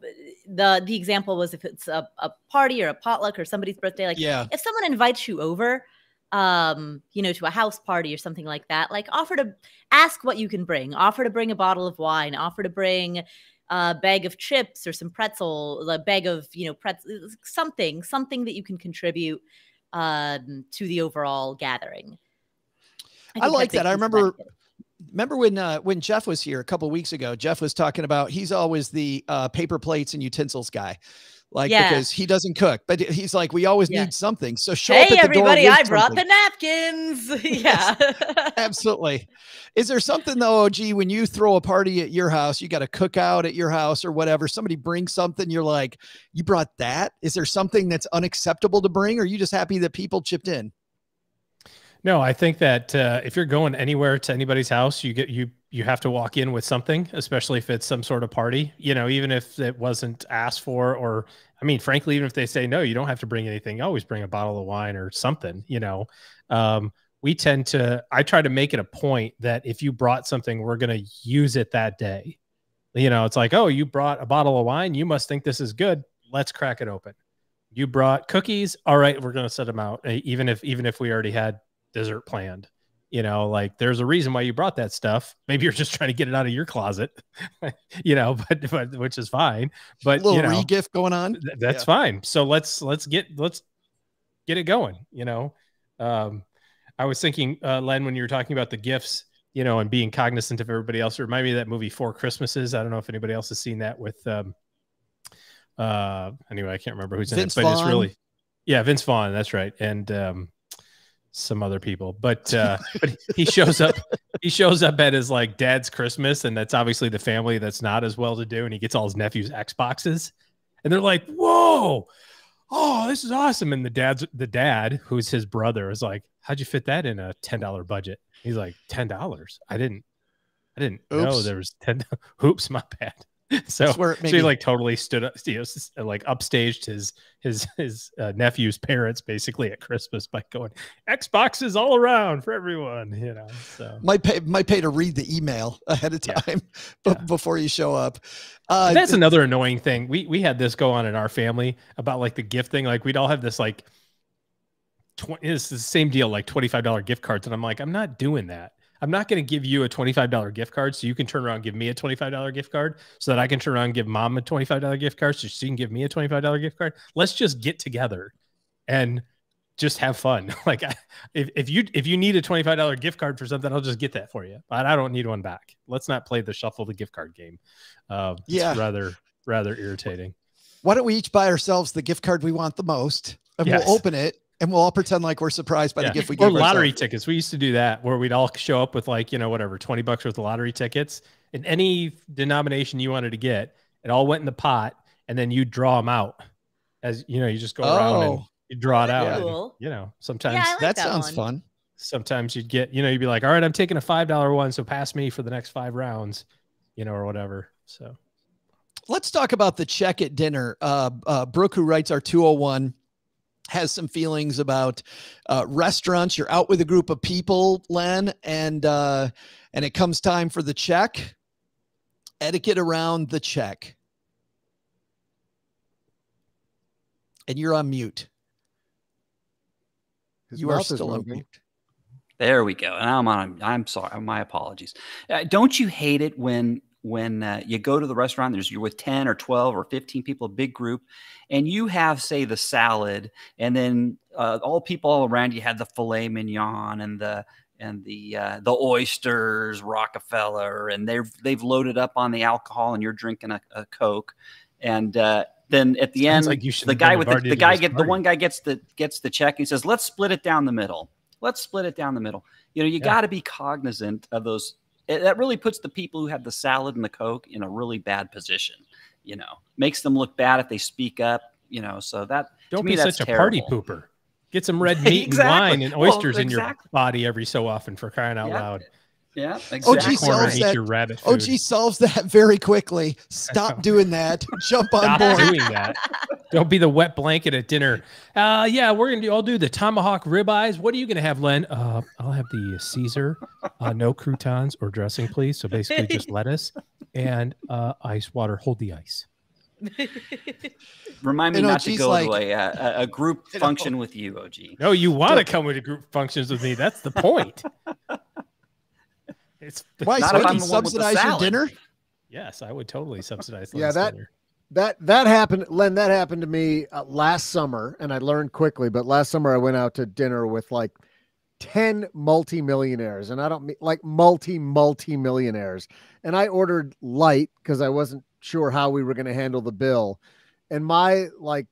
the the example was if it's a, a party or a potluck or somebody's birthday, like Yeah. if someone invites you over, um, you know, to a house party or something like that, like offer to ask what you can bring, offer to bring a bottle of wine, offer to bring a bag of chips or some pretzel, a bag of, you know, pretzel, something, something that you can contribute um, to the overall gathering. I think like that. I remember remember when uh, when Jeff was here a couple weeks ago. Jeff was talking about he's always the uh, paper plates and utensils guy, like Yeah. because he doesn't cook, but he's like we always Yeah. need something. So show up Hey at the door everybody, with I brought something. the napkins. yeah. Absolutely. Is there something though, OG, when you throw a party at your house, you got a cookout at your house or whatever, somebody brings something, you're like, you brought that? Is there something that's unacceptable to bring? Or are you just happy that people chipped in? No, I think that uh, if you're going anywhere to anybody's house, you get you you have to walk in with something, especially if it's some sort of party. You know, even if it wasn't asked for, or I mean, frankly, even if they say no, you don't have to bring anything. Always bring a bottle of wine or something. You know, um, we tend to. I try to make it a point that if you brought something, we're going to use it that day. You know, it's like, oh, you brought a bottle of wine, you must think this is good. Let's crack it open. You brought cookies. All right, we're going to set them out, uh, even if even if we already had dessert planned. You know, like there's a reason why you brought that stuff. Maybe you're just trying to get it out of your closet, you know, but, but which is fine. But little you know, re-gift going on. th- that's Yeah. fine. So let's let's get let's get it going. You know, um, I was thinking, uh, Len, when you were talking about the gifts, you know, and being cognizant of everybody else. It reminded me of that movie Four Christmases. I don't know if anybody else has seen that with. Um, uh, anyway, I can't remember who's Vince in it, but it's really, yeah, Vince Vaughn. That's right, and um, some other people. But uh, but he shows up. He shows up at his like dad's Christmas, and that's obviously the family that's not as well to do, and he gets all his nephew's Xboxes, and they're like, "Whoa, oh, this is awesome!" And the dad's the dad, who's his brother, is like, "How'd you fit that in a ten dollar budget?" He's like, 10 dollars. I didn't, I didn't know there was ten. Oops, my bad." So, That's it so he like totally stood up, you know, like upstaged his his his uh, nephew's parents basically at Christmas by going Xboxes all around for everyone, you know. So Might pay might pay to read the email ahead of Yeah. time be- Yeah. before you show up. Uh, that's another annoying thing. We we had this go on in our family about like the gift thing. Like we'd all have this like twenty. It's the same deal, like twenty five dollar gift cards, and I'm like, I'm not doing that. I'm not going to give you a twenty five dollar gift card so you can turn around and give me a twenty five dollar gift card so that I can turn around and give mom a twenty five dollar gift card so she can give me a twenty five dollar gift card. Let's just get together and just have fun. Like I- if, if you if you need a twenty five dollar gift card for something, I'll just get that for you. But I don't need one back. Let's not play the shuffle the gift card game. Uh, Yeah. rather rather irritating. why don't we each buy ourselves the gift card we want the most, and Yes. we'll open it, and we'll all pretend like we're surprised by Yeah. the gift we or give lottery ourselves. tickets. We used to do that where we'd all show up with like you know whatever twenty bucks worth of lottery tickets in any denomination you wanted to get. It all went in the pot, and then you draw them out as you know. You just go around and Oh. you draw it out. Yeah. and, Cool. you know, sometimes Yeah, like that, that sounds one. fun. sometimes you'd get you know you'd be like, all right, I'm taking a five dollar one, so pass me for the next five rounds, you know, or whatever. So Let's talk about the check at dinner. Uh, uh, Brooke, who writes our 201, has some feelings about uh, restaurants. You're out with a group of people, Len, and uh, and it comes time for the check. Etiquette around the check. And you're on mute. His You are still moving. open. There we go. And I'm on. I'm sorry. My apologies. Uh, don't you hate it when when uh, you go to the restaurant? There's you're with ten or twelve or fifteen people, a big group, and you have say the salad, and then uh, all people all around you had the filet mignon and the and the uh, the oysters, Rockefeller, and they've they've loaded up on the alcohol, and you're drinking a, a Coke, and uh, then at the Sounds end, like you the guy with the, the guy get the one guy gets the gets the check. He says, "Let's split it down the middle. Let's split it down the middle." You know, you Yeah. got to be cognizant of those. It- that really puts the people who have the salad and the coke in a really bad position. You know, makes them look bad if they speak up. You know, so that Don't me, be that's such a party pooper. Get some red meat Exactly. and wine and Well, oysters in your body every so often for crying out Yeah. loud. yeah, OG exactly. Corner and sells eat that- your rabbit. OG solves that very quickly. Stop doing that. Jump on Stop board. doing that. Don't be the wet blanket at dinner. Uh, yeah, we're gonna do. I'll do the tomahawk ribeyes. What are you gonna have, Len? Uh, I'll have the Caesar, uh, no croutons or dressing, please. So basically, just lettuce and uh, ice water. Hold the ice. Remind me You know, not to go like- to a, a, a group function with you, OG. No, you want to come to group functions with me. That's the point. It's Why? Not So if I I'm can the one with the subsidize your dinner? yes, I would totally subsidize. Yeah, that- dinner. That that happened, Len. That happened to me uh, last summer, and I learned quickly. But last summer, I went out to dinner with like ten multimillionaires, and I don't mean like multi multi millionaires. And I ordered light because I wasn't sure how we were going to handle the bill, and my like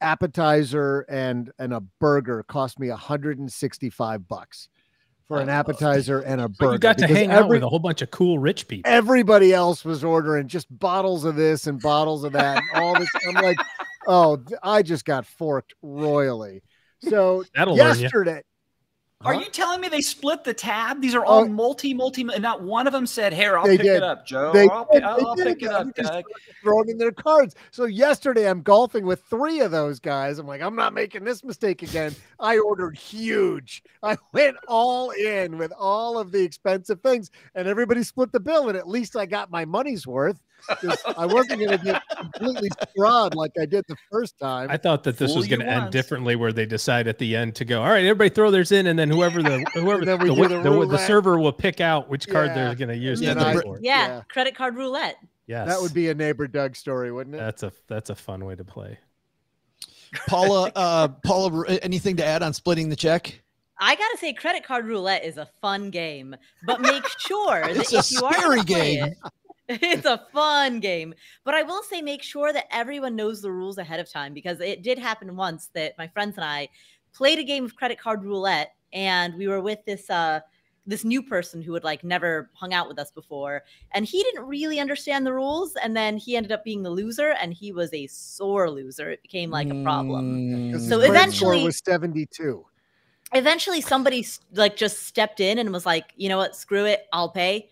appetizer and and a burger cost me 165 bucks for an appetizer and a But burger. you got to hang out every- with a whole bunch of cool rich people. everybody else was ordering just bottles of this and bottles of that and all this. I'm like, oh, I just got forked royally. So That'll learn yesterday, Are you telling me they split the tab? These are all Oh. multi, multi, and not one of them said, "Here, I'll pick did. it up, Joe. They I'll, did. pi- They I'll did. pick it I'm up, Doug." throwing in their cards. So yesterday, I'm golfing with three of those guys. I'm like, I'm not making this mistake again. I ordered huge. I went all in with all of the expensive things, and everybody split the bill. And at least I got my money's worth. 'Cause I wasn't going to get completely fraud like I did the first time. I thought that this Fool was going to end differently, where they decide at the end to go, all right, everybody throw theirs in, and then whoever the whoever And then we the, the, the the, the server will pick out which card Yeah. they're going to use. Yeah, to the pay yeah, Yeah. credit card roulette. Yes, that would be a neighbor Doug story, wouldn't it? that's a that's a fun way to play. Paula, uh, Paula, anything to add on splitting the check? I gotta say, credit card roulette is a fun game, but make sure that It's a if you are scary gonna game. it- it's a fun game, but I will say make sure that everyone knows the rules ahead of time because it did happen once that my friends and I played a game of credit card roulette, and we were with this uh this new person who had like never hung out with us before, and he didn't really understand the rules, and then he ended up being the loser, and he was a sore loser. It became like a problem Mm. So eventually- was 72. eventually somebody like just stepped in and was like you know what screw it i'll pay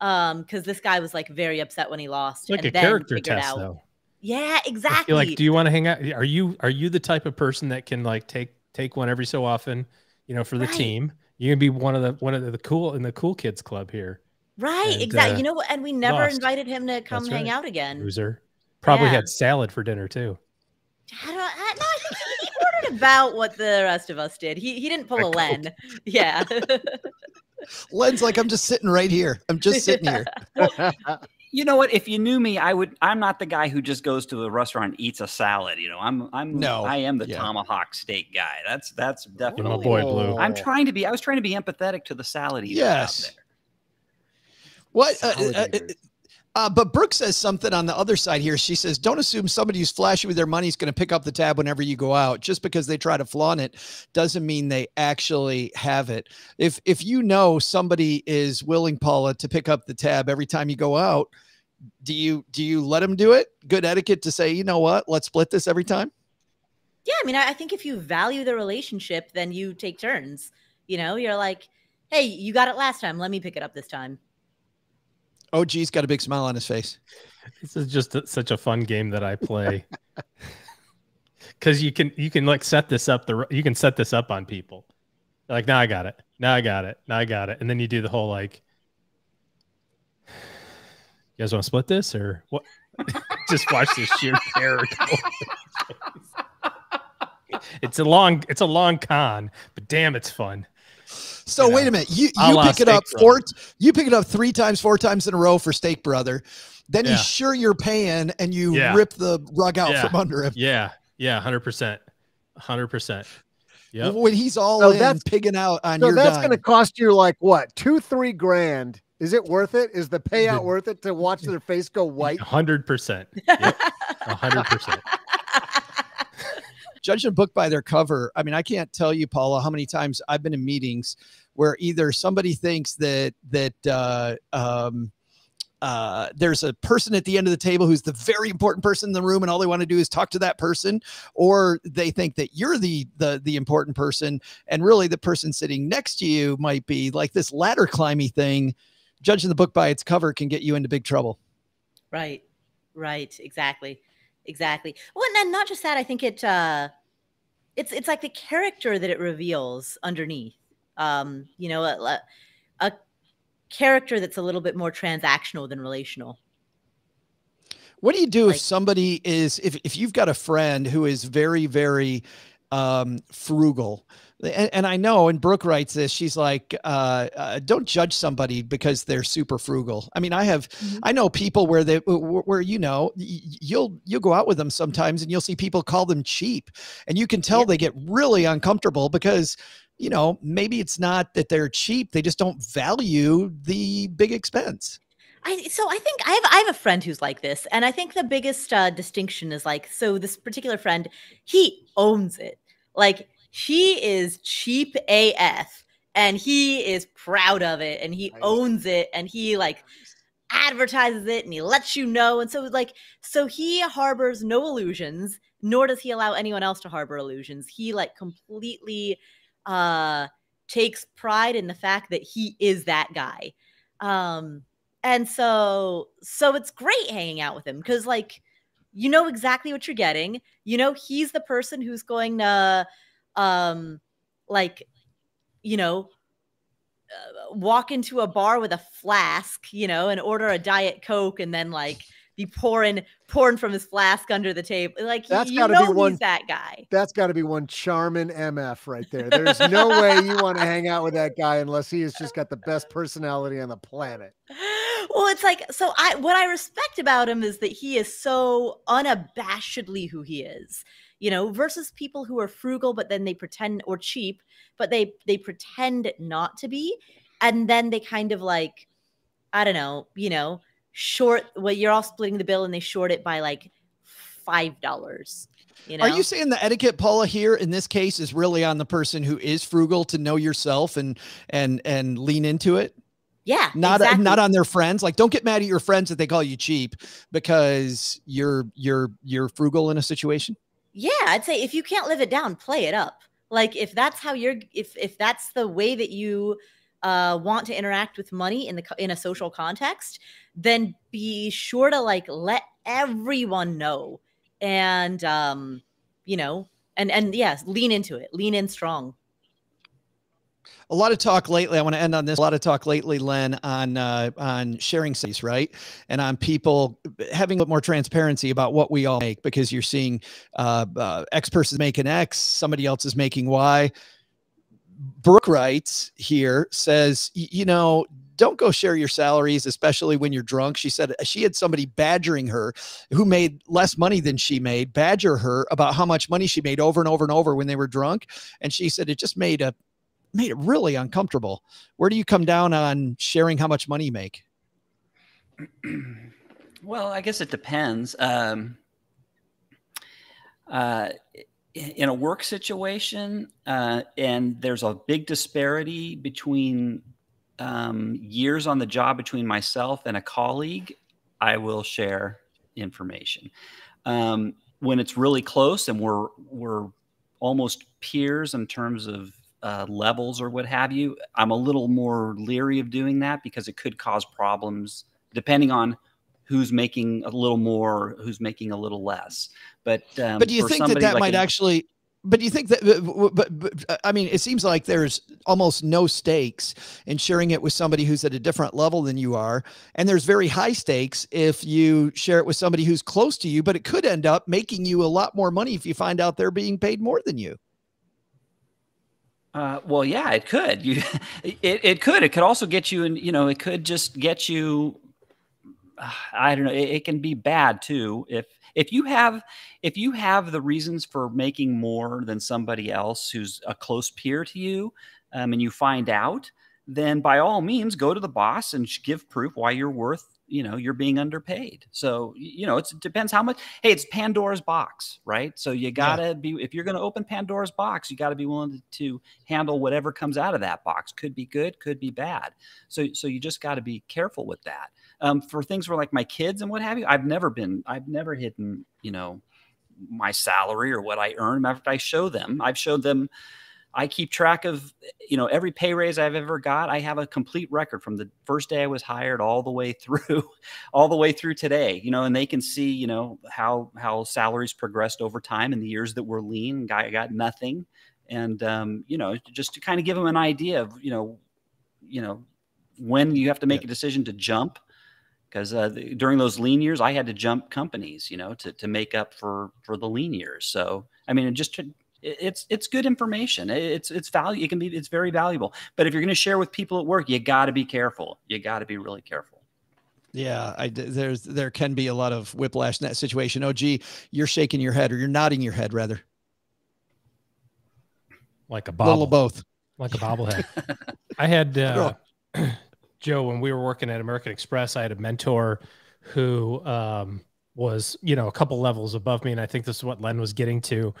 um because this guy was like very upset when he lost It's like and a then character test, out though. yeah exactly like, do you want to hang out? Are you are you the type of person that can like take take one every so often? You know, for the Right. team, you can be one of the one of the, cool in the cool kids club here. right and, exactly uh, you know what and we never lost. invited him to come That's hang right. out again Loser. Probably Yeah. had salad for dinner too. I don't, I, no, I think he, he ordered about what the rest of us did he, he didn't pull a len yeah Len's like, I'm just sitting right here. I'm just sitting here. You know what? If you knew me, I would. I'm not the guy who just goes to a restaurant and eats a salad. You know, I'm. I'm. No, I am the yeah. tomahawk steak guy. That's that's You're my definitely. boy, Blue. I'm trying to be. I was trying to be empathetic to the salad eaters Yes. out there. What? Uh, Salad uh, eaters. Uh, but Brooke says something on the other side here. She says, "Don't assume somebody who's flashy with their money is going to pick up the tab whenever you go out. Just because they try to flaunt it doesn't mean they actually have it. If if you know somebody is willing, Paula, to pick up the tab every time you go out, do you do you let them do it? Good etiquette to say, you know what? Let's split this every time. yeah i mean I, I think if you value the relationship then you take turns you know you're like hey you got it last time let me pick it up this time Oh, geez, got a big smile on his face. This is just a- such a fun game that I play. Cause you can you can like set this up the you can set this up on people. Like now I got it. Now I got it. Now I got it. And then you do the whole like you guys want to split this or what? Just watch this sheer terror. it's a long it's a long con, but damn, it's fun. So You wait know, a minute. You you pick it up Steak four you pick it up three times, four times in a row for Steak Brother. Then Yeah. he's sure you're paying and you Yeah. rip the rug out Yeah. from under him. Yeah, yeah, hundred percent, hundred percent. Yeah. When he's all So in that's- pigging out on So your that's dime. going to cost you like what, two, three grand? Is it worth it? Is the payout The- worth it to watch their face go white? hundred percent. Yep, hundred percent. Judging a book by their cover, I mean, I can't tell you, Paula, how many times I've been in meetings where either somebody thinks that that uh, um, uh, there's a person at the end of the table who's the very important person in the room, and all they want to do is talk to that person, or they think that you're the the the important person, and really the person sitting next to you might be like this ladder climbing thing. Judging the book by its cover can get you into big trouble. Right. Right. Exactly. Exactly. Well, and not just that, I think it uh it's it's like the character that it reveals underneath. Um, you know, a, a character that's a little bit more transactional than relational. What do you do Like- if somebody is if if you've got a friend who is very very um frugal and, and I know, and Brooke writes this. She's like, uh, uh, "Don't judge somebody because they're super frugal." I mean, I have, Mhm. I know people where they, where you know, you'll you'll go out with them sometimes, and you'll see people call them cheap, and you can tell Yep. they get really uncomfortable because, you know, maybe it's not that they're cheap; they just don't value the big expense. I so I think I have I have a friend who's like this, and I think the biggest uh, distinction is like so this particular friend he owns it, like he is cheap AF, and he is proud of it, and he owns it, and he like advertises it, and he lets you know, and so like so he harbors no illusions, nor does he allow anyone else to harbor illusions. He like completely uh takes pride in the fact that he is that guy. Um and so so it's great hanging out with him because like you know exactly what you're getting you know he's the person who's going to um like you know uh, walk into a bar with a flask you know and order a diet coke and then like be pouring pouring from his flask under the table like That's you know one- he's that guy That's got to be one charming MF right there. There's no way you want to hang out with that guy unless he has just got the best personality on the planet. well it's like so i what i respect about him is that he is so unabashedly who he is you know versus people who are frugal but then they pretend or cheap but they they pretend not to be and then they kind of like i don't know you know short well you're all splitting the bill and they short it by like five dollars you know Are you saying the etiquette, Paula, here in this case is really on the person who is frugal to know yourself and and and lean into it? yeah Not exactly. not on their friends. Like, don't get mad at your friends that they call you cheap because you're you're you're frugal in a situation. Yeah, I'd say if you can't live it down, play it up. Like if that's how you're if if that's the way that you uh want to interact with money in the in a social context, then be sure to like let everyone know and um you know and and yes, lean into it. Lean in strong. A lot of talk lately. I want to end on this. A lot of talk lately, Len, on uh, on sharing space, right, and on people having a bit more transparency about what we all make because you're seeing uh, uh, X person making X, somebody else is making Y. Brooke writes here says, you know, don't go share your salaries, especially when you're drunk. She said she had somebody badgering her who made less money than she made, badger her about how much money she made over and over and over when they were drunk. And she said it just made a made it really uncomfortable. Where do you come down on sharing how much money you make? well, I guess it depends. Um, uh, in a work situation, uh, and there's a big disparity between um, years on the job between myself and a colleague, I will share information. Um, when it's really close and we're we're almost peers in terms of uh, levels or what have you, I'm a little more leery of doing that because it could cause problems depending on who's making a little more, who's making a little less. But um, but do you think that that like might a- actually but do you think that but, but, but i mean it seems like there's almost no stakes in sharing it with somebody who's at a different level than you are and there's very high stakes if you share it with somebody who's close to you but it could end up making you a lot more money if you find out they're being paid more than you Uh, well, yeah, it could. You, it, it could. It could also get you, and you know, it could just get you. Uh, I don't know. It, it, can be bad too if if you have if you have the reasons for making more than somebody else who's a close peer to you, um, and you find out, then by all means go to the boss and give proof why you're worth you know you're being underpaid. So you know it depends how much hey it's pandora's box right? So you gotta yeah. be if you're going to open pandora's box you got to be willing to, to, handle whatever comes out of that box. Could be good could be bad. So so you just got to be careful with that. Um, for things where like my kids and what have you i've never been i've never hidden you know my salary or what i earn. After i show them i've showed them I keep track of, you know, every pay raise I've ever got. I have a complete record from the first day I was hired all the way through, all the way through today. You know, and they can see, you know, how how salaries progressed over time in the years that were lean. Guy got nothing, and um, you know, just to kind of give them an idea of, you know, you know, when you have to make a decision to jump because uh, during those lean years i had to jump companies you know to, to make up for for the lean years so i mean just to it's it's good information. It's it's value. It can be it's very valuable. But if you're going to share with people at work, you got to be careful. You got to be really careful. Yeah, I, there's there can be a lot of whiplash in that situation. Oh, gee, you're shaking your head or you're nodding your head rather. Like a bobble. Little both. Like a bobblehead. I had uh, Joe when we were working at American Express. I had a mentor who um, was you know a couple levels above me, and I think this is what Len was getting to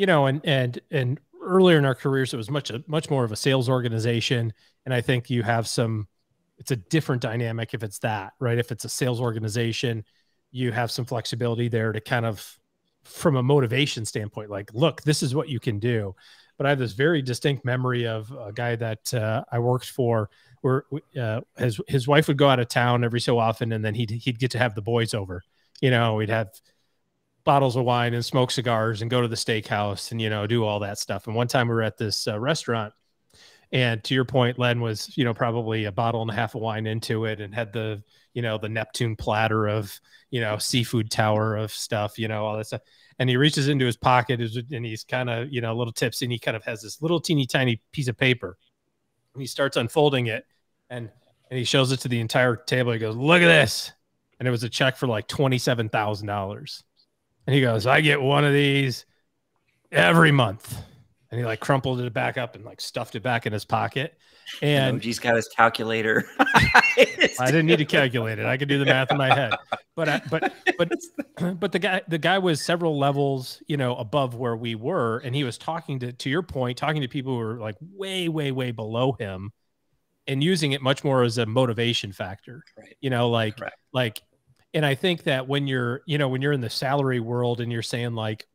you know, and and and earlier in our careers, it was much a, much more of a sales organization, and I think you have some. It's a different dynamic if it's that right. If it's a sales organization, you have some flexibility there to kind of, from a motivation standpoint, like, look, this is what you can do. But I have this very distinct memory of a guy that uh, I worked for where uh, his his wife would go out of town every so often, and then he'd he'd get to have the boys over. You know, we'd have bottles of wine and smoke cigars and go to the steakhouse and you know do all that stuff. And one time we were at this uh, restaurant, and to your point, Len was you know probably a bottle and a half of wine into it and had the you know the Neptune platter of you know seafood tower of stuff, you know all that stuff. And he reaches into his pocket and he's kind of you know a little tipsy and he kind of has this little teeny tiny piece of paper. And he starts unfolding it and and he shows it to the entire table. He goes, "Look at this." And it was a check for like twenty seven thousand dollars. And he goes, I get one of these every month. And he like crumpled it back up and like stuffed it back in his pocket. And he's got his calculator. I didn't need to calculate it. I could do the math in my head. But I, but but but the guy the guy was several levels, you know, above where we were, and he was talking to to your point, talking to people who were like way way way below him, and using it much more as a motivation factor. Right. You know, like Correct. like and I think that when you're, you know, when you're in the salary world and you're saying like,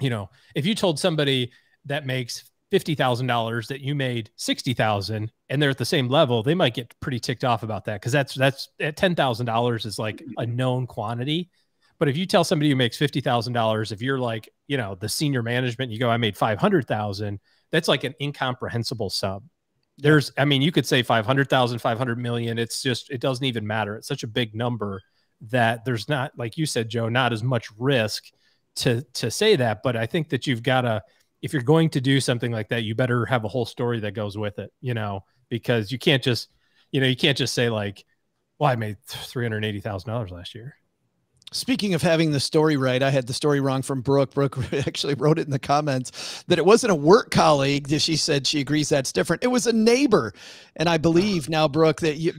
you know, if you told somebody that makes fifty thousand dollars that you made sixty thousand and they're at the same level, they might get pretty ticked off about that because that's that's at ten thousand dollars is like a known quantity. But if you tell somebody who makes fifty thousand dollars, if you're like, you know, the senior management, you go, I made five hundred thousand, that's like an incomprehensible sub. There's, I mean, you could say 500,000, 500 million. It's just, it doesn't even matter. It's such a big number that there's not, like you said, Joe, not as much risk to to say that. But I think that you've got to, if you're going to do something like that, you better have a whole story that goes with it, you know, because you can't just, you know, you can't just say like, well, I made three hundred eighty thousand dollars last year. Speaking of having the story right, I had the story wrong from Brooke. Brooke actually wrote it in the comments that it wasn't a work colleague. She said she agrees that's different. It was a neighbor. And I believe now, Brooke, that you,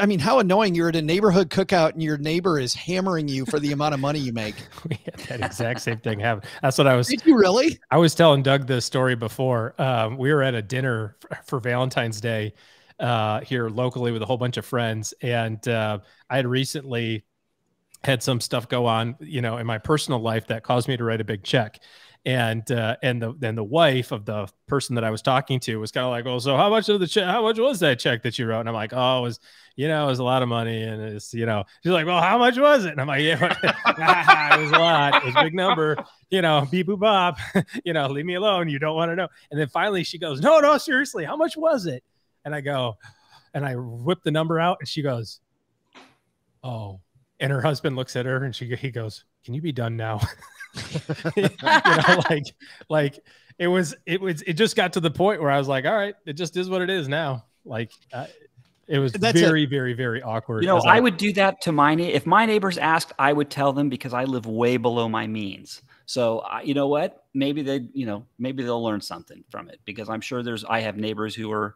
I mean, how annoying you're at a neighborhood cookout and your neighbor is hammering you for the amount of money you make. we had that exact same thing happen. That's what I was. Did you really? I was telling Doug the story before. Um, we were at a dinner for Valentine's Day uh, here locally with a whole bunch of friends. And uh, I had recently had some stuff go on, you know, in my personal life that caused me to write a big check. And uh, and the then the wife of the person that I was talking to was kind of like, "Well, so how much of the? How much was that check that you wrote?" And I'm like, "Oh, it was, you know, it was a lot of money." And it's, you know, she's like, "Well, how much was it?" And I'm like, "Yeah, it was a lot. It was a big number. You know, beep boop bop. you know, leave me alone. You don't want to know." And then finally, she goes, "No, no, seriously, how much was it?" And I go, and I whip the number out, and she goes, "Oh." And her husband looks at her and she he goes, can you be done now? you know, like, like it was, it was, it just got to the point where I was like, all right, it just is what it is now. Like, uh, it was That's very, very, very awkward. You know, as I would do that to my na- if my neighbors asked, I would tell them because I live way below my means. So uh, you know what? Maybe they, you know, maybe they'll learn something from it because I'm sure there's I have neighbors who are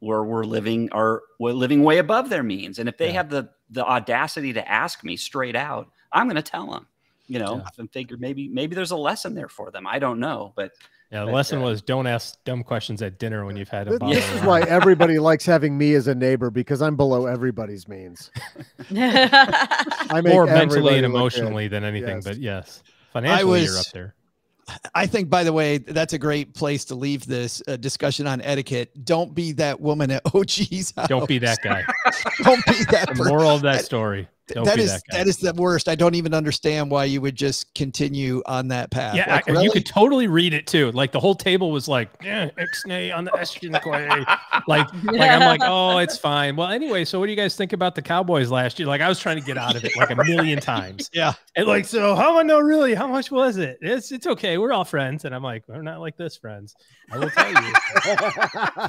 where we're living are we're living way above their means, and if they Yeah. have the the audacity to ask me straight out, I'm going to tell them. You know, Yeah. and figure maybe maybe there's a lesson there for them. I don't know, but Yeah, the But, lesson uh, was don't ask dumb questions at dinner when you've had a Th- bottle. This is why everybody likes having me as a neighbor because I'm below everybody's means. I make more mentally and emotionally than anything. Yes. But yes, financially you're up there. I think, by the way, that's a great place to leave this uh, discussion on etiquette. Don't be that woman at OG's house. Don't be that guy. Don't be that The moral of that that- story. Don't that is that that is the worst. I don't even understand why you would just continue on that path. yeah, Like, I- really? you could totally read it too. Like the whole table was like, eh, ixnay on the eschinquay. like, like I'm like, oh, it's fine. Well, anyway, so what do you guys think about the Cowboys last year? Like, I was trying to get out of it like a million times. Yeah. And like, so how much? No, really, how much was it? It's it's okay. We're all friends. And I'm like, we're not like this, friends. I will tell you,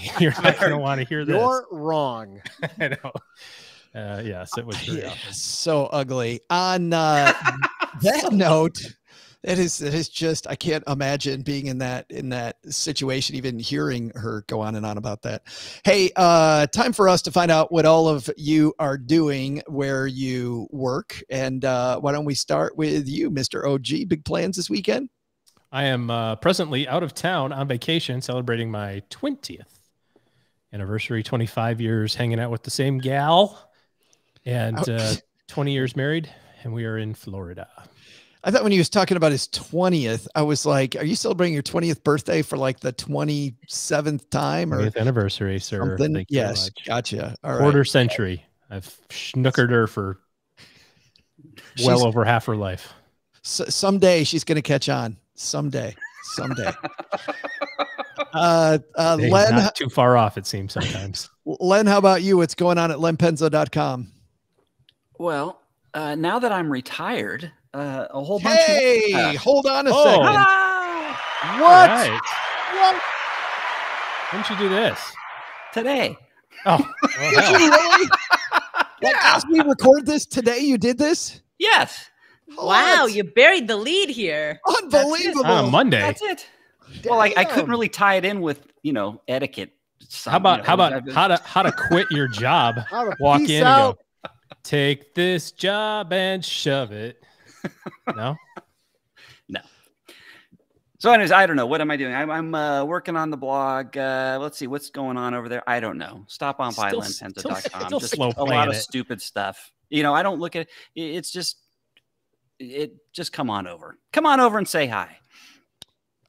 you're not gonna want to hear this. You're wrong. I know. Uh, yes, it was Yeah, so ugly. On uh, that note, it is it is just I can't imagine being in that in that situation, even hearing her go on and on about that. Hey, uh, time for us to find out what all of you are doing where you work, and uh, why don't we start with you, Mister OG? Big plans this weekend? I am uh, presently out of town on vacation, celebrating my twentieth anniversary. Twenty five years hanging out with the same gal, and Oh. uh, twenty years married, and we are in Florida. I thought when he was talking about his 20th, I was like, are you celebrating your 20th birthday for like the 27th time or 20th anniversary, sir. something? Thank yes, gotcha. All right. Quarter century. I've snookered her for well She's- over half her life. S- someday she's going to catch on. Someday. Someday. uh, uh, Len, not too far off, it seems sometimes. Len, how about you? What's going on at lenpenzo.com? Well, uh, now that I'm retired, uh, a whole bunch. Hey, More stuff. hold on a Oh. second. Ah, What? right. What? When did you do this? today. Oh, well, Did you really? Like, as we record this today, you did this? Yes, wow, What? you buried the lead here. unbelievable. on a Monday. that's it. Well, I, I couldn't really tie it in with you know etiquette. some, How about you how about how to how to quit your job? Walk in out. And go, take this job and shove it. No, no. So, anyways, I don't know. What am I doing? I'm, I'm uh, working on the blog. Uh, let's see what's going on over there. I don't know. Stop on Still- bylenpenzo.com. Just slow a lot playing of it. stupid stuff. You know, I don't look at it. It's just, it just come on over. Come on over and say hi.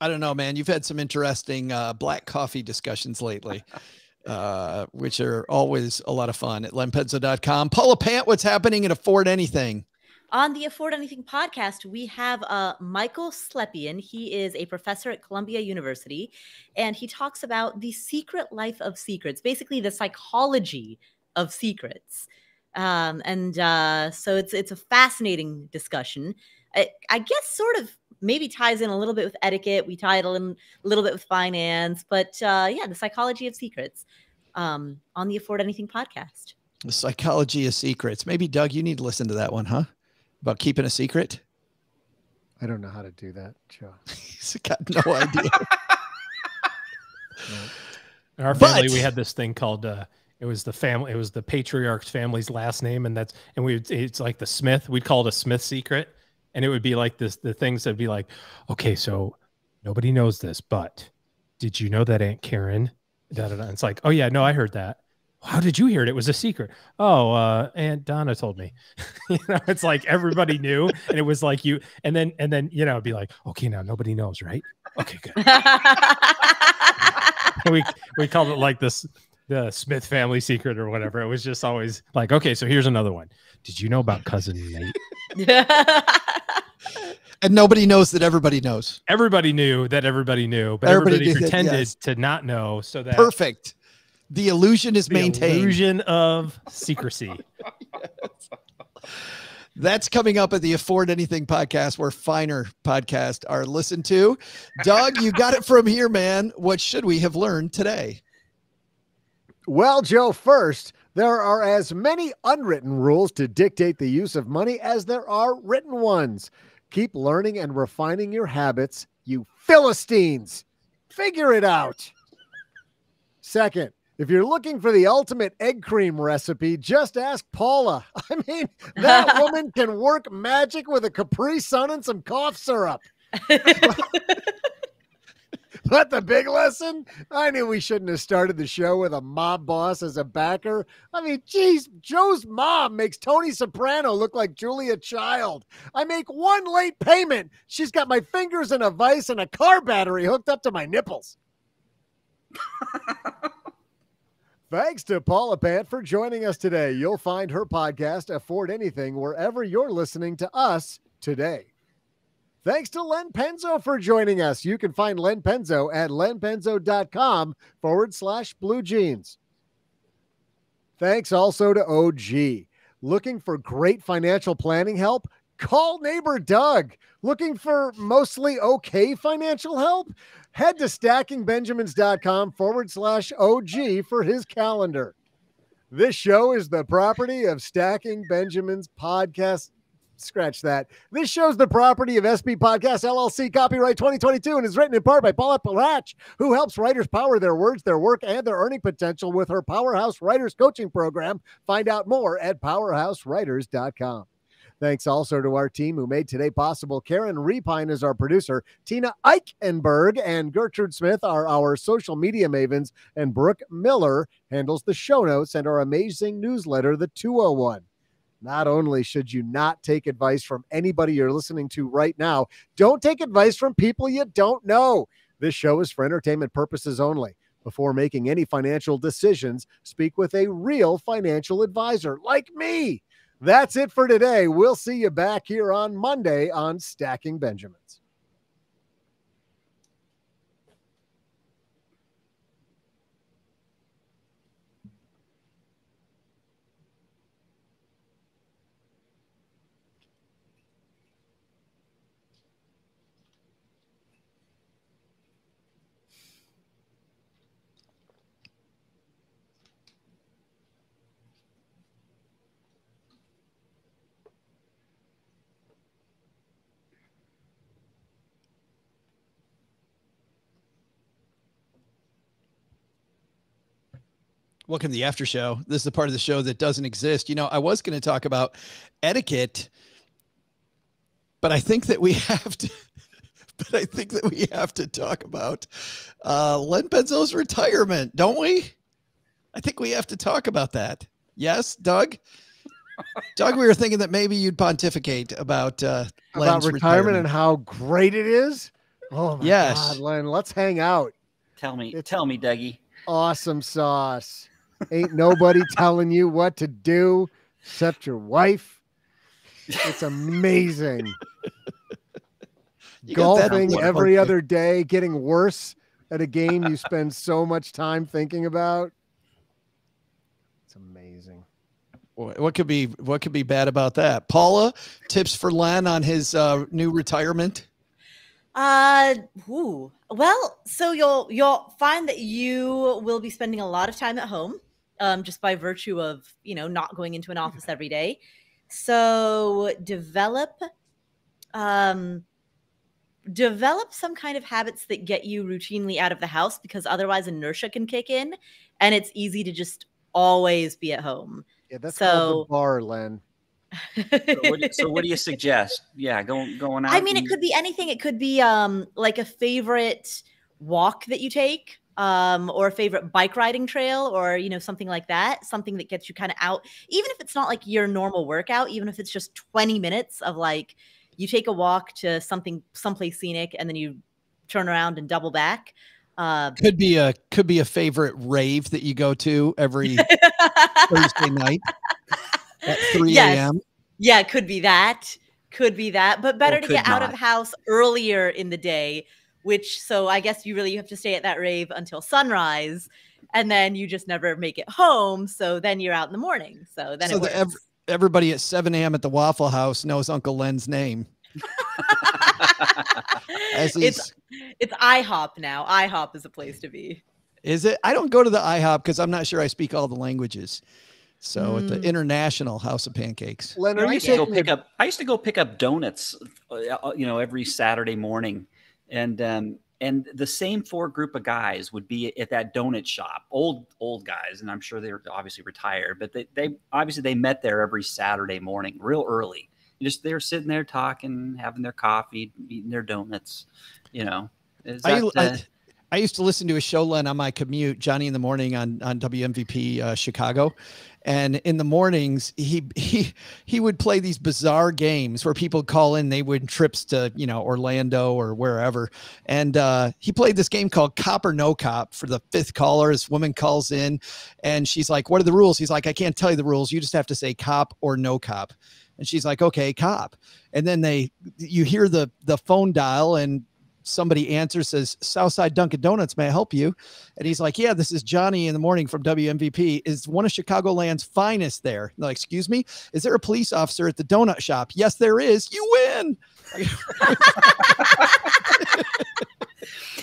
I don't know, man. You've had some interesting uh, black coffee discussions lately, uh, which are always a lot of fun at lenpenzo.com. Paula Pant, what's happening at Afford Anything? On the Afford Anything podcast, we have uh, Michael Slepian. He is a professor at Columbia University, and he talks about the secret life of secrets, basically the psychology of secrets. Um, and uh, so it's it's a fascinating discussion. I, I guess sort of maybe ties in a little bit with etiquette. We tie it in a little bit with finance, but uh, yeah, the psychology of secrets um, on the Afford Anything podcast. The Psychology of Secrets. Maybe, Doug, you need to listen to that one, huh? About keeping a secret? I don't know how to do that, Joe. He's got no idea. in our family But- we had this thing called uh, it was the family it was the patriarch's family's last name, and that's and we it's like the Smith. We'd call it a Smith secret, and it would be like this the things that'd be like, okay, so nobody knows this, but did you know that Aunt Karen? Da, da, da. It's like, oh yeah, no, I heard that. How did you hear it? It was a secret. Oh, uh, Aunt Donna told me. you know, it's like everybody knew, and it was like you, and then and then you know, it'd be like, okay, now nobody knows, right? Okay, good. we we called it like this the Smith family secret or whatever. It was just always like, okay, so here's another one. Did you know about cousin Nate? and nobody knows that everybody knows. Everybody knew that everybody knew, but Everybody everybody, did, pretended yes. to not know, so that Perfect. The illusion is the maintained. illusion of secrecy. That's coming up at the Afford Anything podcast, where finer podcasts are listened to. Doug, you got it from here, man. What should we have learned today? Well, Joe, first, there are as many unwritten rules to dictate the use of money as there are written ones. Keep learning and refining your habits, you Philistines. Figure it out. Second, if you're looking for the ultimate egg cream recipe, just ask Paula. I mean, that woman can work magic with a Capri Sun and some cough syrup. but the big lesson? I knew we shouldn't have started the show with a mob boss as a backer. I mean, geez, Joe's mom makes Tony Soprano look like Julia Child. I make one late payment. She's got my fingers in a vice and a car battery hooked up to my nipples. Thanks to Paula Pant for joining us today. You'll find her podcast, Afford Anything, wherever you're listening to us today. Thanks to Len Penzo for joining us. You can find Len Penzo at lenpenzo.com forward slash blue jeans. Thanks also to OG. Looking for great financial planning help? Call neighbor Doug. Looking for mostly okay financial help? Head to stackingbenjamins.com forward slash OG for his calendar. This show is the property of Stacking Benjamins Podcast. Scratch that. This show's the property of SB Podcast LLC, copyright 2022, and is written in part by Paula Palach, who helps writers power their words, their work, and their earning potential with her Powerhouse Writers Coaching Program. Find out more at powerhousewriters.com. Thanks also to our team who made today possible. Karen Repine is our producer. Tina Eichenberg and Gertrude Smith are our social media mavens. And Brooke Miller handles the show notes and our amazing newsletter, The 201. Not only should you not take advice from anybody you're listening to right now, don't take advice from people you don't know. This show is for entertainment purposes only. Before making any financial decisions, speak with a real financial advisor like me. That's it for today. We'll see you back here on Monday on Stacking Benjamins. Welcome to the after show. This is the part of the show that doesn't exist. You know, I was going to talk about etiquette, but I think that we have to. But I think that we have to talk about uh, Len Penzo's retirement, don't we? I think we have to talk about that. Yes, Doug. Doug, we were thinking that maybe you'd pontificate about uh, about Len's retirement, and how great it is. Oh my Yes. God, Len, let's hang out. Tell me, It's- tell me, Dougie. Awesome sauce. Ain't nobody telling you what to do except your wife. It's amazing. You got that Golfing every other day, getting worse at a game you spend so much time thinking about. It's amazing. What what could be what could be bad about that? Paula, tips for Len on his uh, new retirement. Uh, ooh. Well, so you'll you'll find that you will be spending a lot of time at home, um, just by virtue of you know not going into an office every day. So develop, um, develop some kind of habits that get you routinely out of the house because otherwise inertia can kick in, and it's easy to just always be at home. Yeah, that's called So- the bar, Len. So what, do- so what do you suggest? Yeah, going going out. I mean, it could be anything. It could be um like a favorite walk that you take, um, or a favorite bike riding trail, or you know something like that. Something that gets you kind of out, even if it's not like your normal workout. Even if it's just twenty minutes of like you take a walk to something someplace scenic, and then you turn around and double back. Uh, Could be a could be a favorite rave that you go to every Thursday night at 3 Yes. a.m. Yeah, could be that. Could be that. But better to could get out of the house earlier in the day, which so I guess you really have to stay at that rave until sunrise. And then you just never make it home. So then you're out in the morning. So then So it the ev- everybody at 7 a.m. at the Waffle House knows Uncle Len's name. It's it's IHOP now. IHOP is a place to be. is it? I don't go to the IHOP because I'm not sure I speak all the languages. So at the Mm. International House of Pancakes. Len, You know, are I you used to go pick up. I used to go pick up donuts, uh, uh, you know, every Saturday morning, and um, and the same four group of guys would be at that donut shop. Old old guys, and I'm sure they're obviously retired, but they they obviously they met there every Saturday morning, real early. You just they're sitting there talking, having their coffee, eating their donuts. You know, Is I, that, I, uh, I used to listen to a show Len on my commute, Johnny in the morning on on WMVP uh, Chicago, and in the mornings he he he would play these bizarre games where people call in, they would trips to you know Orlando or wherever, and uh, he played this game called Cop or No Cop for the fifth caller. This woman calls in, and she's like, "What are the rules?" He's like, "I can't tell you the rules. You just have to say cop or no cop." And she's like, "Okay, cop." And then they you hear the the phone dial and somebody answers says southside dunkin donuts may i help you and he's like yeah this is johnny in the morning from wmvp is one of chicagoland's finest there And they're like excuse me is there a police officer at the donut shop yes there is you win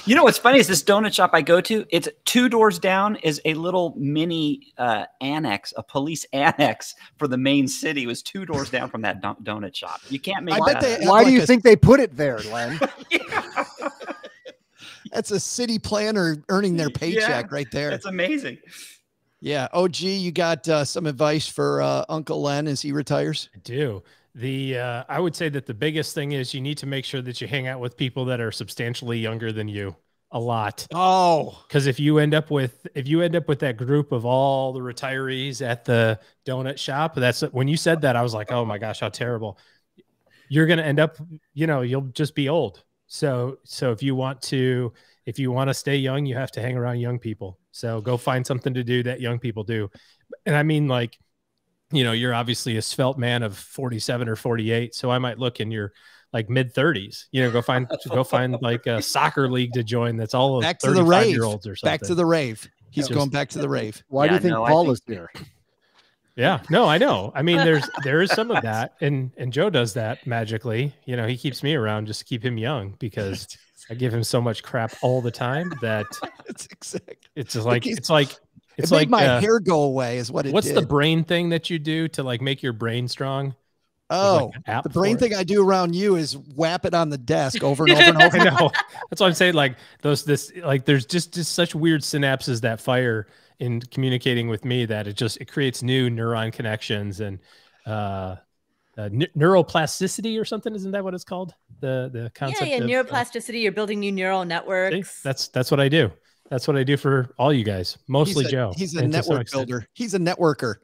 You know what's funny is this donut shop I go to. It's two doors down is a little mini uh, annex, a police annex for the main city. It was two doors down from that don- donut shop. You can't make I bet they up. have Why do you a- think they put it there, Len? that's a city planner earning their paycheck right there That's amazing. yeah oh gee you got uh, some advice for uh, uncle len as he retires I do. The uh, I would say that the biggest thing is you need to make sure that you hang out with people that are substantially younger than you a lot. oh Because if you end up with if you end up with that group of all the retirees at the donut shop, that's when you said that I was like, oh my gosh, how terrible. You're gonna end up, you know, you'll just be old. So so if you want to if you want to stay young, you have to hang around young people. So go find something to do that young people do. And I mean like you know, you're obviously a svelte man of 47 or 48. So I might look in your like mid 30s. You know, go find go find like a soccer league to join that's all of back to the 35 rave year olds or something. back to the rave he's Just- going back to the rave Why do you think no, Paul think- is there? Yeah, no, I know. I mean, there's there is some of that, and and Joe does that magically. You know, he keeps me around just to keep him young because I give him so much crap all the time that it's exactly it's just like it's like it it's made like my uh, hair go away is what it what's did. the brain thing that you do to like make your brain strong? Oh like, the brain it. thing i do around you is whap it on the desk over and over and over I know. That's what I'm saying. Like those, this, like there's just just such weird synapses that fire in communicating with me that it just it creates new neuron connections and uh, uh ne- neuroplasticity or something. Isn't that what it's called? The the Yeah, concept. yeah. of, uh, Neuroplasticity. You're building new neural see? networks. that's that's what I do. That's what I do for all you guys, mostly he's a, Joe. he's a and to some network extent- builder he's a networker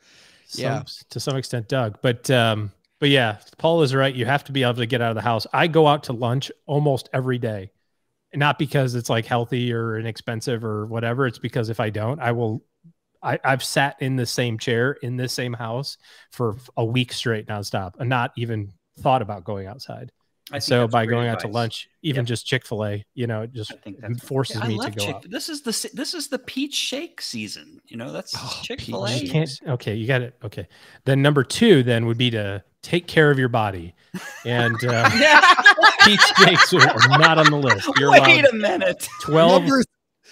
some, Yeah. to some extent doug but um but yeah paul is right you have to be able to get out of the house i go out to lunch almost every day not because it's like healthy or inexpensive or whatever it's because if i don't i will I, I've sat in the same chair in this same house for a week straight nonstop and not even thought about going outside. I So by great going out to lunch, even Yep. just Chick Fil A, you know, it just I forces I me to love go Chick. out. This is the this is the peach shake season. You know, that's Oh, Chick Fil A. You can't. Okay, you got it. Okay, then number two then would be to take care of your body, and uh, peach steaks are are not on the list. You're Wait a minute. 12, Number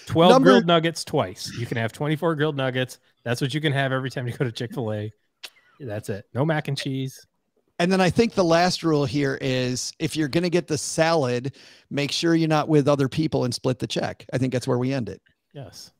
12 number- grilled nuggets twice. You can have 24 grilled nuggets. That's what you can have every time you go to Chick Fil A. That's it. No mac and cheese. And then I think the last rule here is if you're going to get the salad, make sure you're not with other people and split the check. I think that's where we end it. Yes.